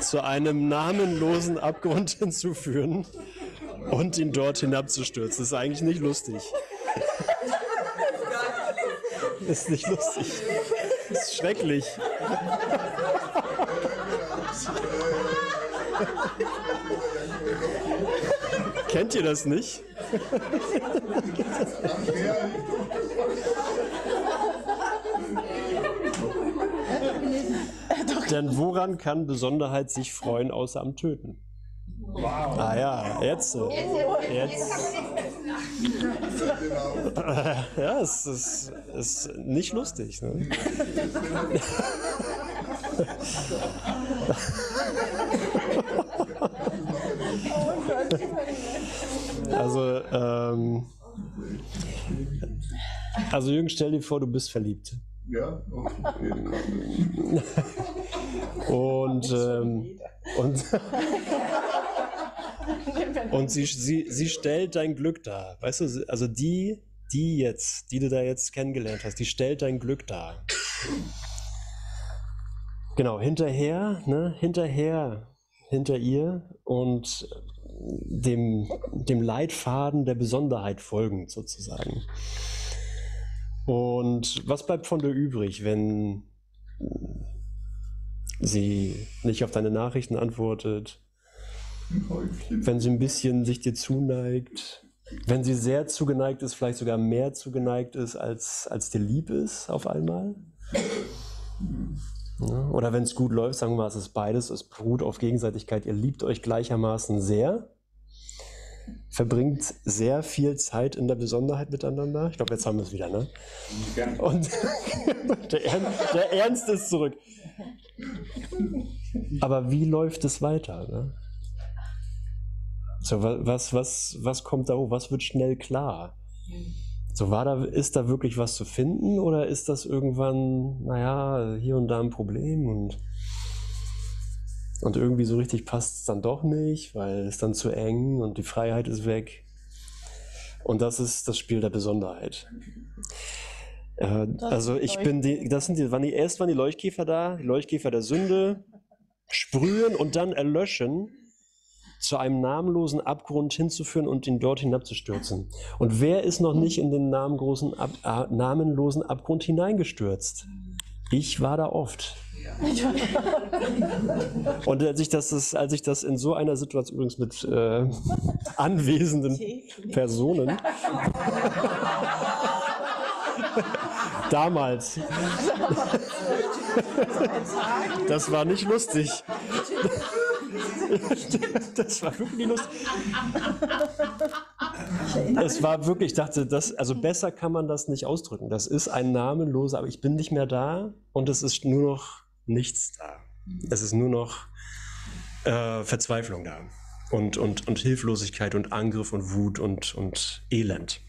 zu einem namenlosen Abgrund hinzuführen und ihn dort hinabzustürzen. Das ist eigentlich nicht lustig. Ist nicht lustig. ist schrecklich. Kennt ihr das nicht? Denn woran kann Besonderheit sich freuen, außer am Töten? Ah ja, jetzt. so. Jetzt. Ja, es ist, ist nicht lustig. Ne? Also, ähm, also Jürgen, stell dir vor, du bist verliebt. Ja, auf jeden Fall. Und, ähm, und, und sie, sie, sie stellt dein Glück dar. Weißt du, also die, die jetzt, die du da jetzt kennengelernt hast, die stellt dein Glück dar. Genau, hinterher, ne, hinterher, hinter ihr und dem, dem Leitfaden der Besonderheit folgend sozusagen. Und was bleibt von dir übrig, wenn sie nicht auf deine Nachrichten antwortet, wenn sie ein bisschen sich dir zuneigt, wenn sie sehr zugeneigt ist, vielleicht sogar mehr zugeneigt ist, als, als dir lieb ist auf einmal. Ja, oder wenn es gut läuft, sagen wir mal, es ist beides, es beruht auf Gegenseitigkeit, ihr liebt euch gleichermaßen sehr, verbringt sehr viel Zeit in der Besonderheit miteinander. Ich glaube, jetzt haben wir es wieder, ne? Und der, Ernst, der Ernst ist zurück. Aber wie läuft es weiter? Ne? So, was, was, was kommt da hoch? Was wird schnell klar? So, war da, ist da wirklich was zu finden oder ist das irgendwann, naja, hier und da ein Problem und, und irgendwie so richtig passt es dann doch nicht, weil es dann zu eng und die Freiheit ist weg. Und das ist das Spiel der Besonderheit. Äh, also ich bin die, das sind die, waren die, erst waren die Leuchtkäfer da, die Leuchtkäfer der Sünde, sprühen und dann erlöschen zu einem namenlosen Abgrund hinzuführen und ihn dort hinabzustürzen. Und wer ist noch nicht in den namengroßen, ab, äh, namenlosen Abgrund hineingestürzt? Ich war da oft. Und als ich das, als ich das in so einer Situation übrigens mit äh, anwesenden Personen damals, das war nicht lustig. das war wirklich lustig. Es war wirklich, ich dachte, das, also besser kann man das nicht ausdrücken. Das ist ein namenloser, aber ich bin nicht mehr da und es ist nur noch nichts da. Es ist nur noch äh, Verzweiflung da und, und, und Hilflosigkeit und Angriff und Wut und, und Elend.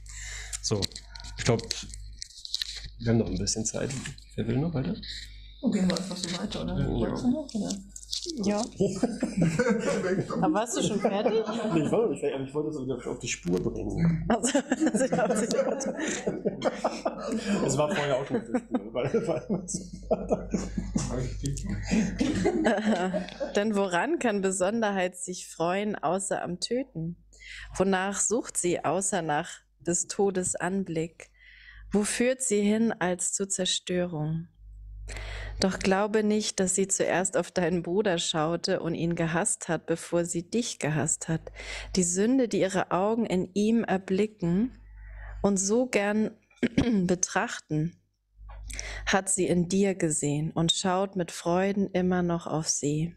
So, ich glaube, wir haben noch ein bisschen Zeit. Wer will noch weiter? Und gehen wir einfach so weiter, oder? Ja. Noch, oder? Ja. Aber warst du schon fertig? Nee, ich war noch nicht fertig, aber ich wollte das wieder auf die Spur bringen. Also, also ich hab sie Es war vorher auch schon auf der Spur. Weil, weil Denn woran kann Besonderheit sich freuen, außer am Töten? Wonach sucht sie, außer nach des Todes Anblick? Wo führt sie hin als zur Zerstörung? Doch glaube nicht, dass sie zuerst auf deinen Bruder schaute und ihn gehasst hat, bevor sie dich gehasst hat. Die Sünde, die ihre Augen in ihm erblicken und so gern betrachten, hat sie in dir gesehen und schaut mit Freuden immer noch auf sie.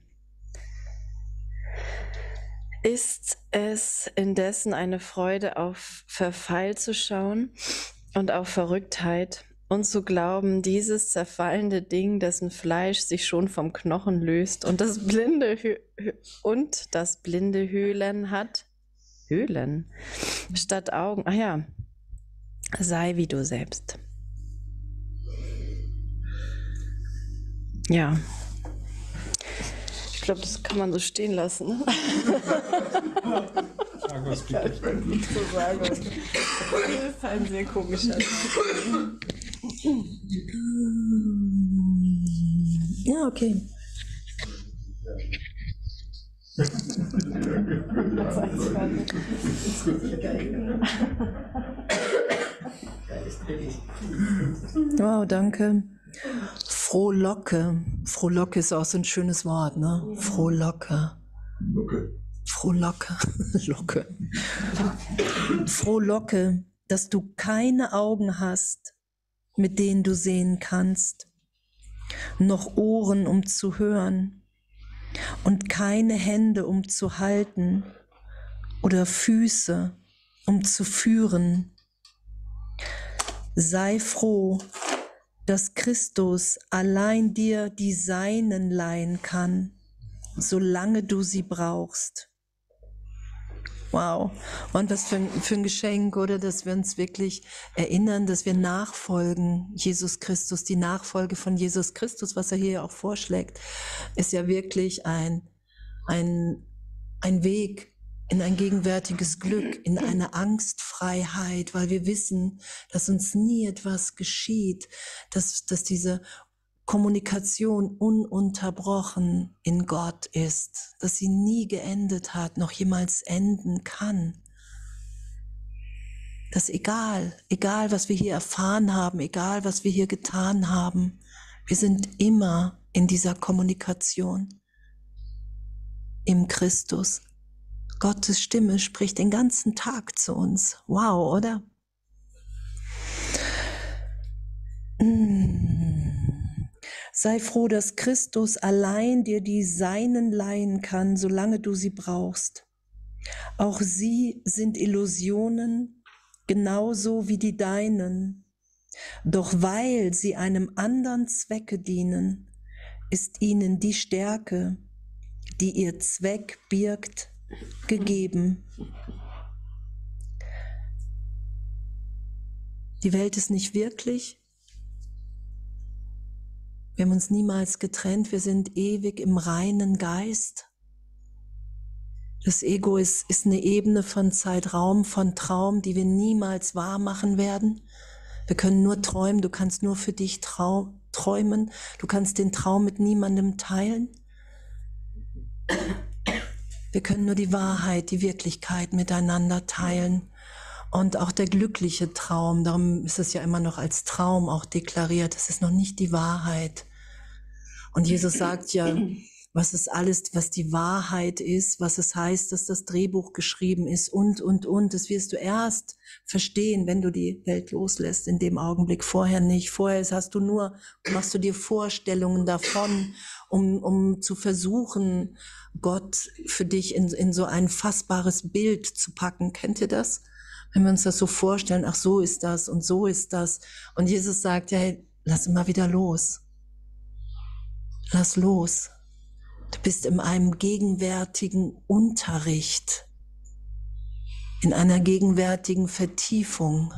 Ist es indessen eine Freude, auf Verfall zu schauen und auf Verrücktheit und zu glauben, dieses zerfallende Ding, dessen Fleisch sich schon vom Knochen löst und das blinde Hö und das blinde Höhlen hat, Höhlen statt Augen. Ah ja, sei wie du selbst. Ja. Ich glaube, das kann man so stehen lassen. Ne? Sag was bitte. so sagen. Das ist ein sehr komischer. Ja, okay. Wow, danke. Frohlocke. Frohlocke ist auch so ein schönes Wort, ne? Frohlocke. Frohlocke. Locke. Frohlocke, dass du keine Augen hast, mit denen du sehen kannst, noch Ohren, um zu hören, und keine Hände, um zu halten, oder Füße, um zu führen. Sei froh, dass Christus allein dir die Seinen leihen kann, solange du sie brauchst. Wow. Und was für ein, für ein Geschenk, oder? Dass wir uns wirklich erinnern, dass wir nachfolgen, Jesus Christus, die Nachfolge von Jesus Christus, was er hier auch vorschlägt, ist ja wirklich ein, ein, ein Weg in ein gegenwärtiges Glück, in eine Angstfreiheit, weil wir wissen, dass uns nie etwas geschieht, dass, dass diese Kommunikation ununterbrochen in Gott ist, dass sie nie geendet hat, noch jemals enden kann. Dass egal, egal was wir hier erfahren haben, egal was wir hier getan haben, wir sind immer in dieser Kommunikation im Christus. Gottes Stimme spricht den ganzen Tag zu uns. Wow, oder? Mm. Sei froh, dass Christus allein dir die Seinen leihen kann, solange du sie brauchst. Auch sie sind Illusionen, genauso wie die deinen. Doch weil sie einem anderen Zwecke dienen, ist ihnen die Stärke, die ihr Zweck birgt, gegeben. Die Welt ist nicht wirklich. Wir haben uns niemals getrennt. Wir sind ewig im reinen Geist. Das Ego ist, ist eine Ebene von Zeitraum, von Traum, die wir niemals wahr machen werden. Wir können nur träumen. Du kannst nur für dich träumen. Du kannst den Traum mit niemandem teilen. Wir können nur die Wahrheit, die Wirklichkeit miteinander teilen. Und auch der glückliche Traum, darum ist es ja immer noch als Traum auch deklariert, es ist noch nicht die Wahrheit. Und Jesus sagt ja, was es alles, was die Wahrheit ist, was es heißt, dass das Drehbuch geschrieben ist und, und, und. Das wirst du erst verstehen, wenn du die Welt loslässt, in dem Augenblick. Vorher nicht. Vorher hast du nur, machst du dir Vorstellungen davon, um, um zu versuchen, Gott für dich in, in so ein fassbares Bild zu packen. Kennt ihr das? Wenn wir uns das so vorstellen, ach so ist das und so ist das. Und Jesus sagt, hey, lass immer wieder los. Lass los. Du bist in einem gegenwärtigen Unterricht, in einer gegenwärtigen Vertiefung.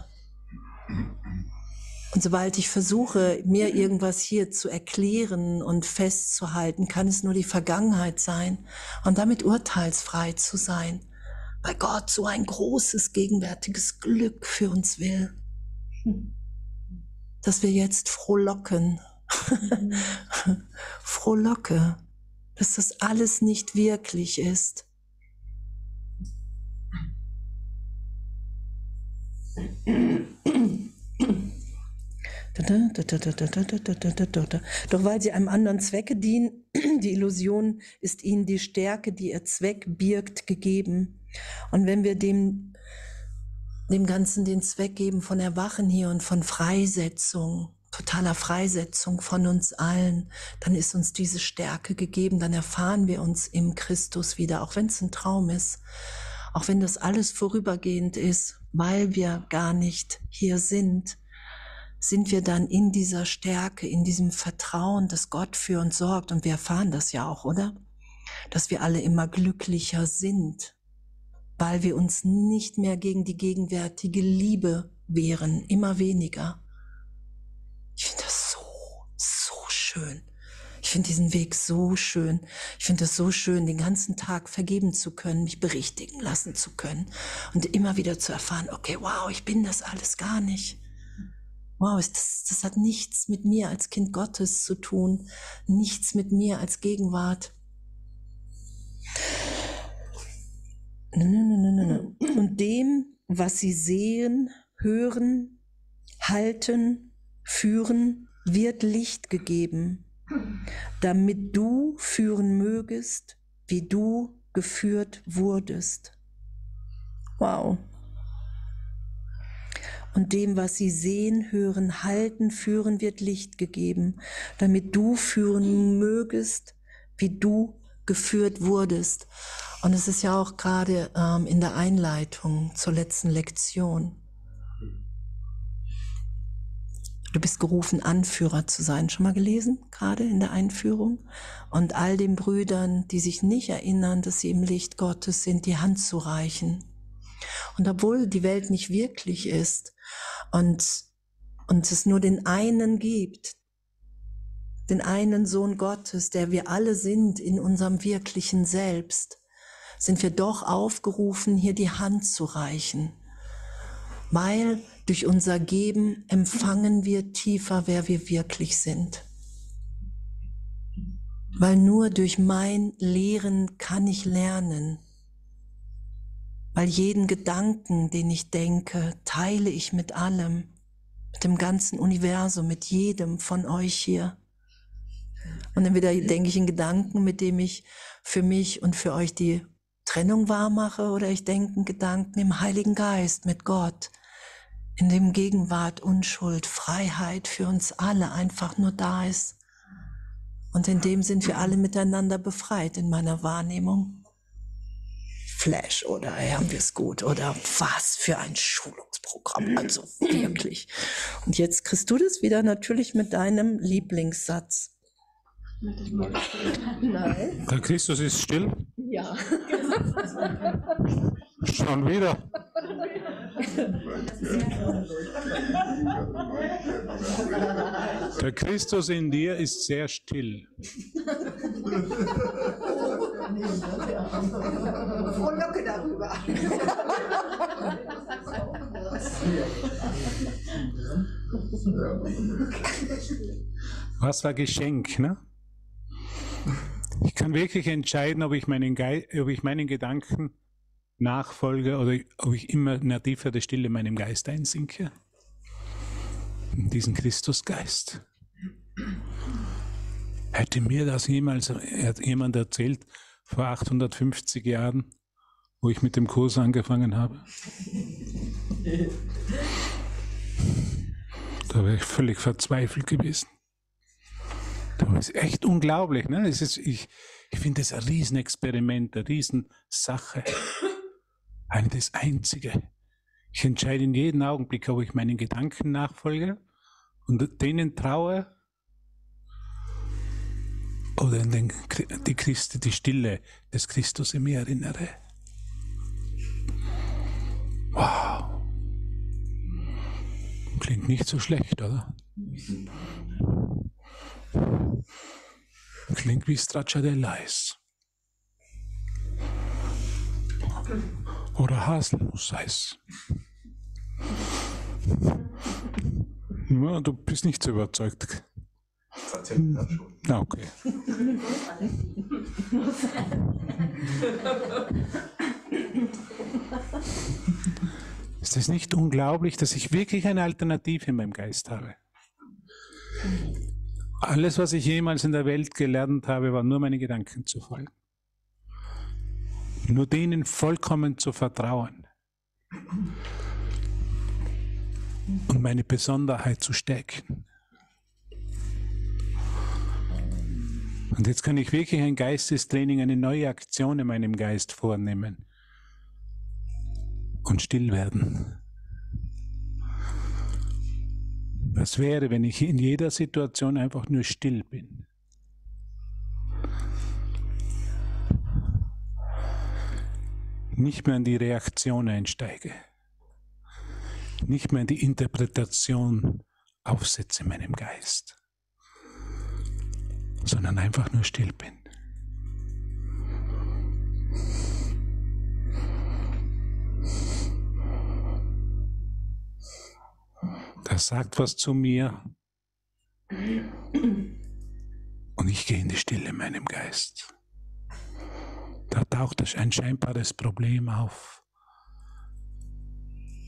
Und sobald ich versuche, mir irgendwas hier zu erklären und festzuhalten, kann es nur die Vergangenheit sein und damit urteilsfrei zu sein, weil Gott so ein großes gegenwärtiges Glück für uns will, dass wir jetzt frohlocken, frohlocke, dass das alles nicht wirklich ist. Doch weil sie einem anderen Zwecke dienen, die Illusion ist ihnen die Stärke, die ihr Zweck birgt, gegeben. Und wenn wir dem, dem Ganzen den Zweck geben von Erwachen hier und von Freisetzung, totaler Freisetzung von uns allen, dann ist uns diese Stärke gegeben, dann erfahren wir uns im Christus wieder, auch wenn es ein Traum ist, auch wenn das alles vorübergehend ist, weil wir gar nicht hier sind sind wir dann in dieser Stärke, in diesem Vertrauen, dass Gott für uns sorgt. Und wir erfahren das ja auch, oder? Dass wir alle immer glücklicher sind, weil wir uns nicht mehr gegen die gegenwärtige Liebe wehren, immer weniger. Ich finde das so, so schön. Ich finde diesen Weg so schön. Ich finde es so schön, den ganzen Tag vergeben zu können, mich berichtigen lassen zu können und immer wieder zu erfahren, okay, wow, ich bin das alles gar nicht wow, das, das hat nichts mit mir als Kind Gottes zu tun, nichts mit mir als Gegenwart. Und dem, was sie sehen, hören, halten, führen, wird Licht gegeben, damit du führen mögest, wie du geführt wurdest. Wow und dem, was sie sehen, hören, halten, führen, wird Licht gegeben, damit du führen mögest, wie du geführt wurdest. Und es ist ja auch gerade ähm, in der Einleitung zur letzten Lektion. Du bist gerufen, Anführer zu sein. Schon mal gelesen, gerade in der Einführung? Und all den Brüdern, die sich nicht erinnern, dass sie im Licht Gottes sind, die Hand zu reichen. Und obwohl die Welt nicht wirklich ist, und, und es nur den einen gibt, den einen Sohn Gottes, der wir alle sind in unserem wirklichen Selbst, sind wir doch aufgerufen, hier die Hand zu reichen, weil durch unser Geben empfangen wir tiefer, wer wir wirklich sind. Weil nur durch mein Lehren kann ich lernen, weil jeden Gedanken, den ich denke, teile ich mit allem, mit dem ganzen Universum, mit jedem von euch hier. Und entweder denke ich in Gedanken, mit dem ich für mich und für euch die Trennung wahrmache oder ich denke einen Gedanken im Heiligen Geist mit Gott, in dem Gegenwart Unschuld, Freiheit für uns alle einfach nur da ist. Und in dem sind wir alle miteinander befreit in meiner Wahrnehmung. Flash oder hey, haben wir es gut oder was für ein Schulungsprogramm, also wirklich. Und jetzt kriegst du das wieder natürlich mit deinem Lieblingssatz. Nein. Der Christus ist still? Ja. Schon wieder. Der Christus in dir ist sehr still. Frohlocke darüber. Was war Geschenk, ne? Ich kann wirklich entscheiden, ob ich meinen, Ge ob ich meinen Gedanken nachfolge oder ob ich immer in eine tiefere Stille meinem Geist einsinke. In diesen Christusgeist. Hätte mir das jemals jemand erzählt vor 850 Jahren, wo ich mit dem Kurs angefangen habe? Da wäre ich völlig verzweifelt gewesen. Das ist echt unglaublich. Ne? Das ist, ich ich finde es ein Riesenexperiment, eine Riesensache. Eine das Einzige. Ich entscheide in jedem Augenblick, ob ich meinen Gedanken nachfolge und denen traue oder in den, die, Christi, die Stille des Christus in mir erinnere. Wow. Klingt nicht so schlecht, oder? Klingt wie Stracciatella-Eis. Oder Haselnuss-Eis. Ja, du bist nicht so überzeugt. Na, okay. Ist es nicht unglaublich, dass ich wirklich eine Alternative in meinem Geist habe? Alles, was ich jemals in der Welt gelernt habe, war nur meine Gedanken zu folgen. Nur denen vollkommen zu vertrauen. Und meine Besonderheit zu stärken. Und jetzt kann ich wirklich ein Geistestraining, eine neue Aktion in meinem Geist vornehmen. Und still werden. Was wäre, wenn ich in jeder Situation einfach nur still bin? Nicht mehr in die Reaktion einsteige. Nicht mehr in die Interpretation aufsetze in meinem Geist. Sondern einfach nur still bin. Das sagt was zu mir. Und ich gehe in die Stille in meinem Geist. Da taucht ein scheinbares Problem auf.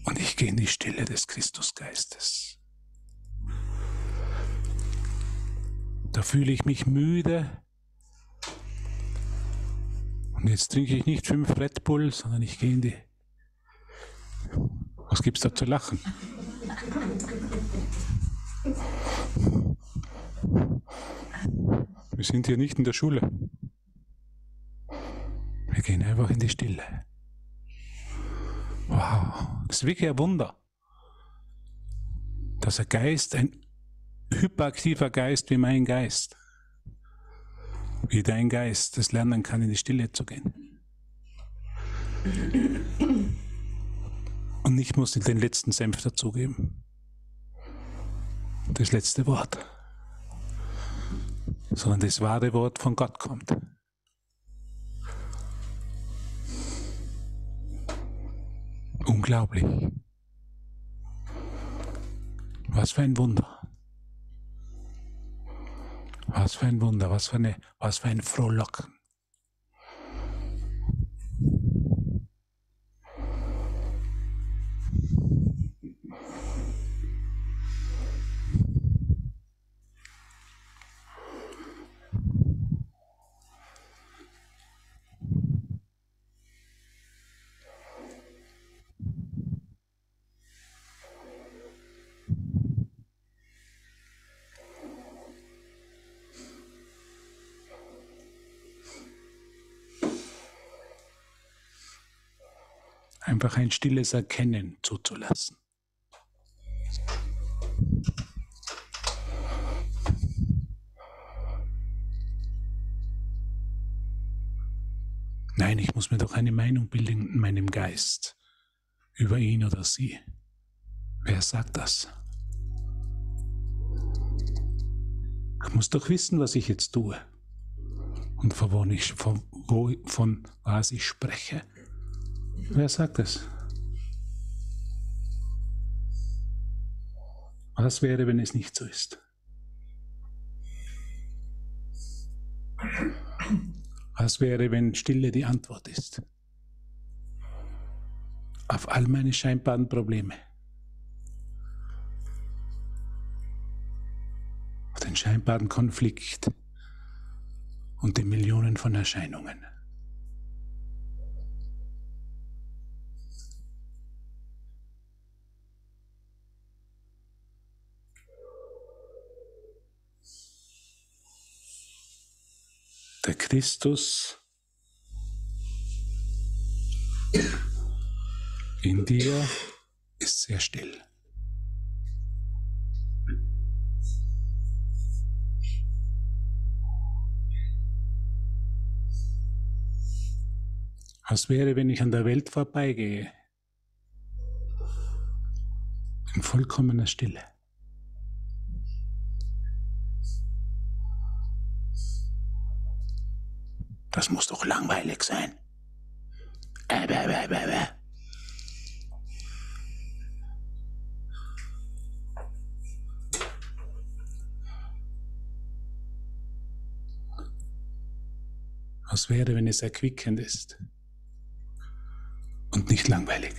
Und ich gehe in die Stille des Christusgeistes. Da fühle ich mich müde. Und jetzt trinke ich nicht fünf Red Bull, sondern ich gehe in die. Was gibt's da zu lachen? Wir sind hier nicht in der Schule. Wir gehen einfach in die Stille. Wow, das ist wirklich ein Wunder, dass ein Geist, ein hyperaktiver Geist wie mein Geist, wie dein Geist, das lernen kann, in die Stille zu gehen. Und ich muss den letzten Senf dazugeben. Das letzte Wort. Sondern das wahre Wort von Gott kommt. Unglaublich. Was für ein Wunder. Was für ein Wunder, was für, eine, was für ein Frohlocken. Einfach ein stilles Erkennen zuzulassen. Nein, ich muss mir doch eine Meinung bilden in meinem Geist über ihn oder sie. Wer sagt das? Ich muss doch wissen, was ich jetzt tue und von, ich, von, wo, von was ich spreche. Wer sagt das? Was wäre, wenn es nicht so ist? Was wäre, wenn Stille die Antwort ist? Auf all meine scheinbaren Probleme. Auf den scheinbaren Konflikt und die Millionen von Erscheinungen. Der Christus in dir ist sehr still. Was wäre, wenn ich an der Welt vorbeigehe? In vollkommener Stille. Das muss doch langweilig sein. Äh, bäh, bäh, bäh, bäh. Was wäre, wenn es erquickend ist und nicht langweilig?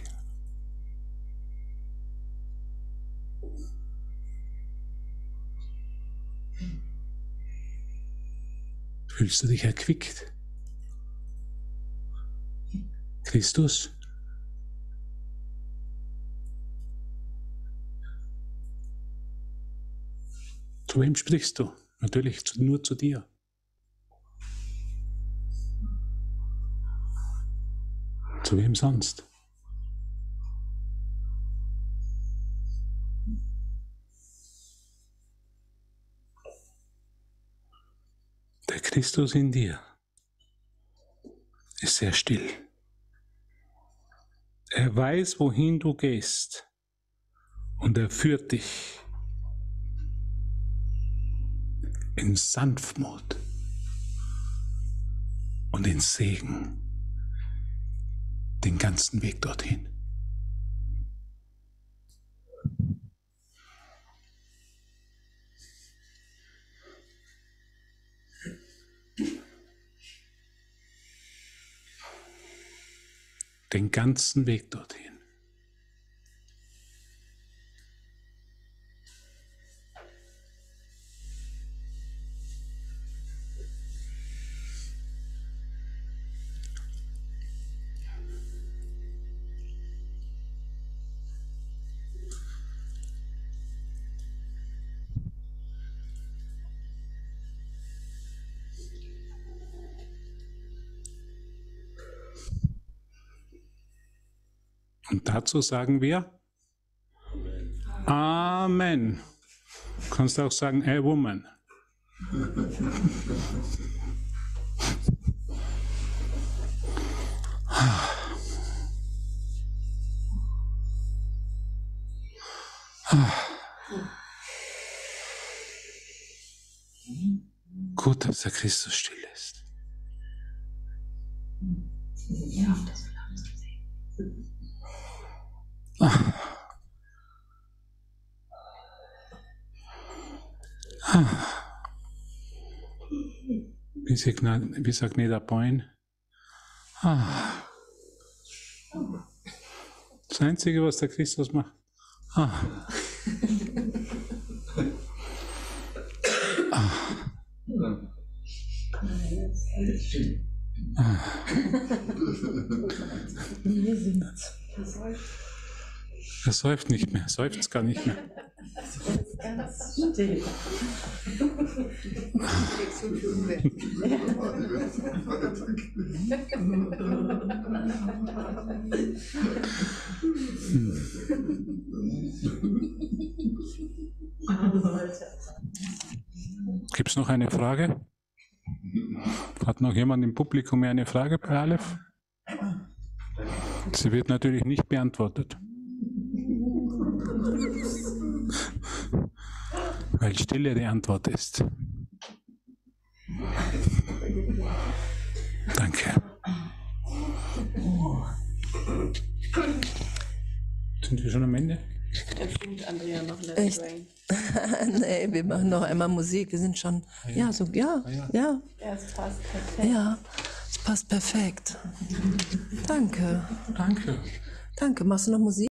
Fühlst du dich erquickt? Christus? Zu wem sprichst du? Natürlich nur zu dir. Zu wem sonst? Der Christus in dir ist sehr still. Er weiß, wohin du gehst und er führt dich in Sanftmut und in Segen den ganzen Weg dorthin. Den ganzen Weg dorthin. Und dazu sagen wir Amen. Amen. Du kannst auch sagen, a woman. Gut, dass der Christus still ist. Wie sagt, wie sagt Neda Boyn? Ah. Das Einzige, was der Christus macht. Ah. Ah. Ah. Er säuft nicht mehr, seufzt gar nicht mehr. Gibt es noch eine Frage? Hat noch jemand im Publikum eine Frage bei Aleph? Sie wird natürlich nicht beantwortet. Weil Stille die Antwort ist. Danke. Sind wir schon am Ende? Jetzt singt Andrea noch Let Echt? Rain. nee, wir machen noch einmal Musik. Wir sind schon, ja, so, ja, ja, Ja, es passt perfekt. ja. Es passt perfekt. Danke. Danke. Danke. Machst du noch Musik?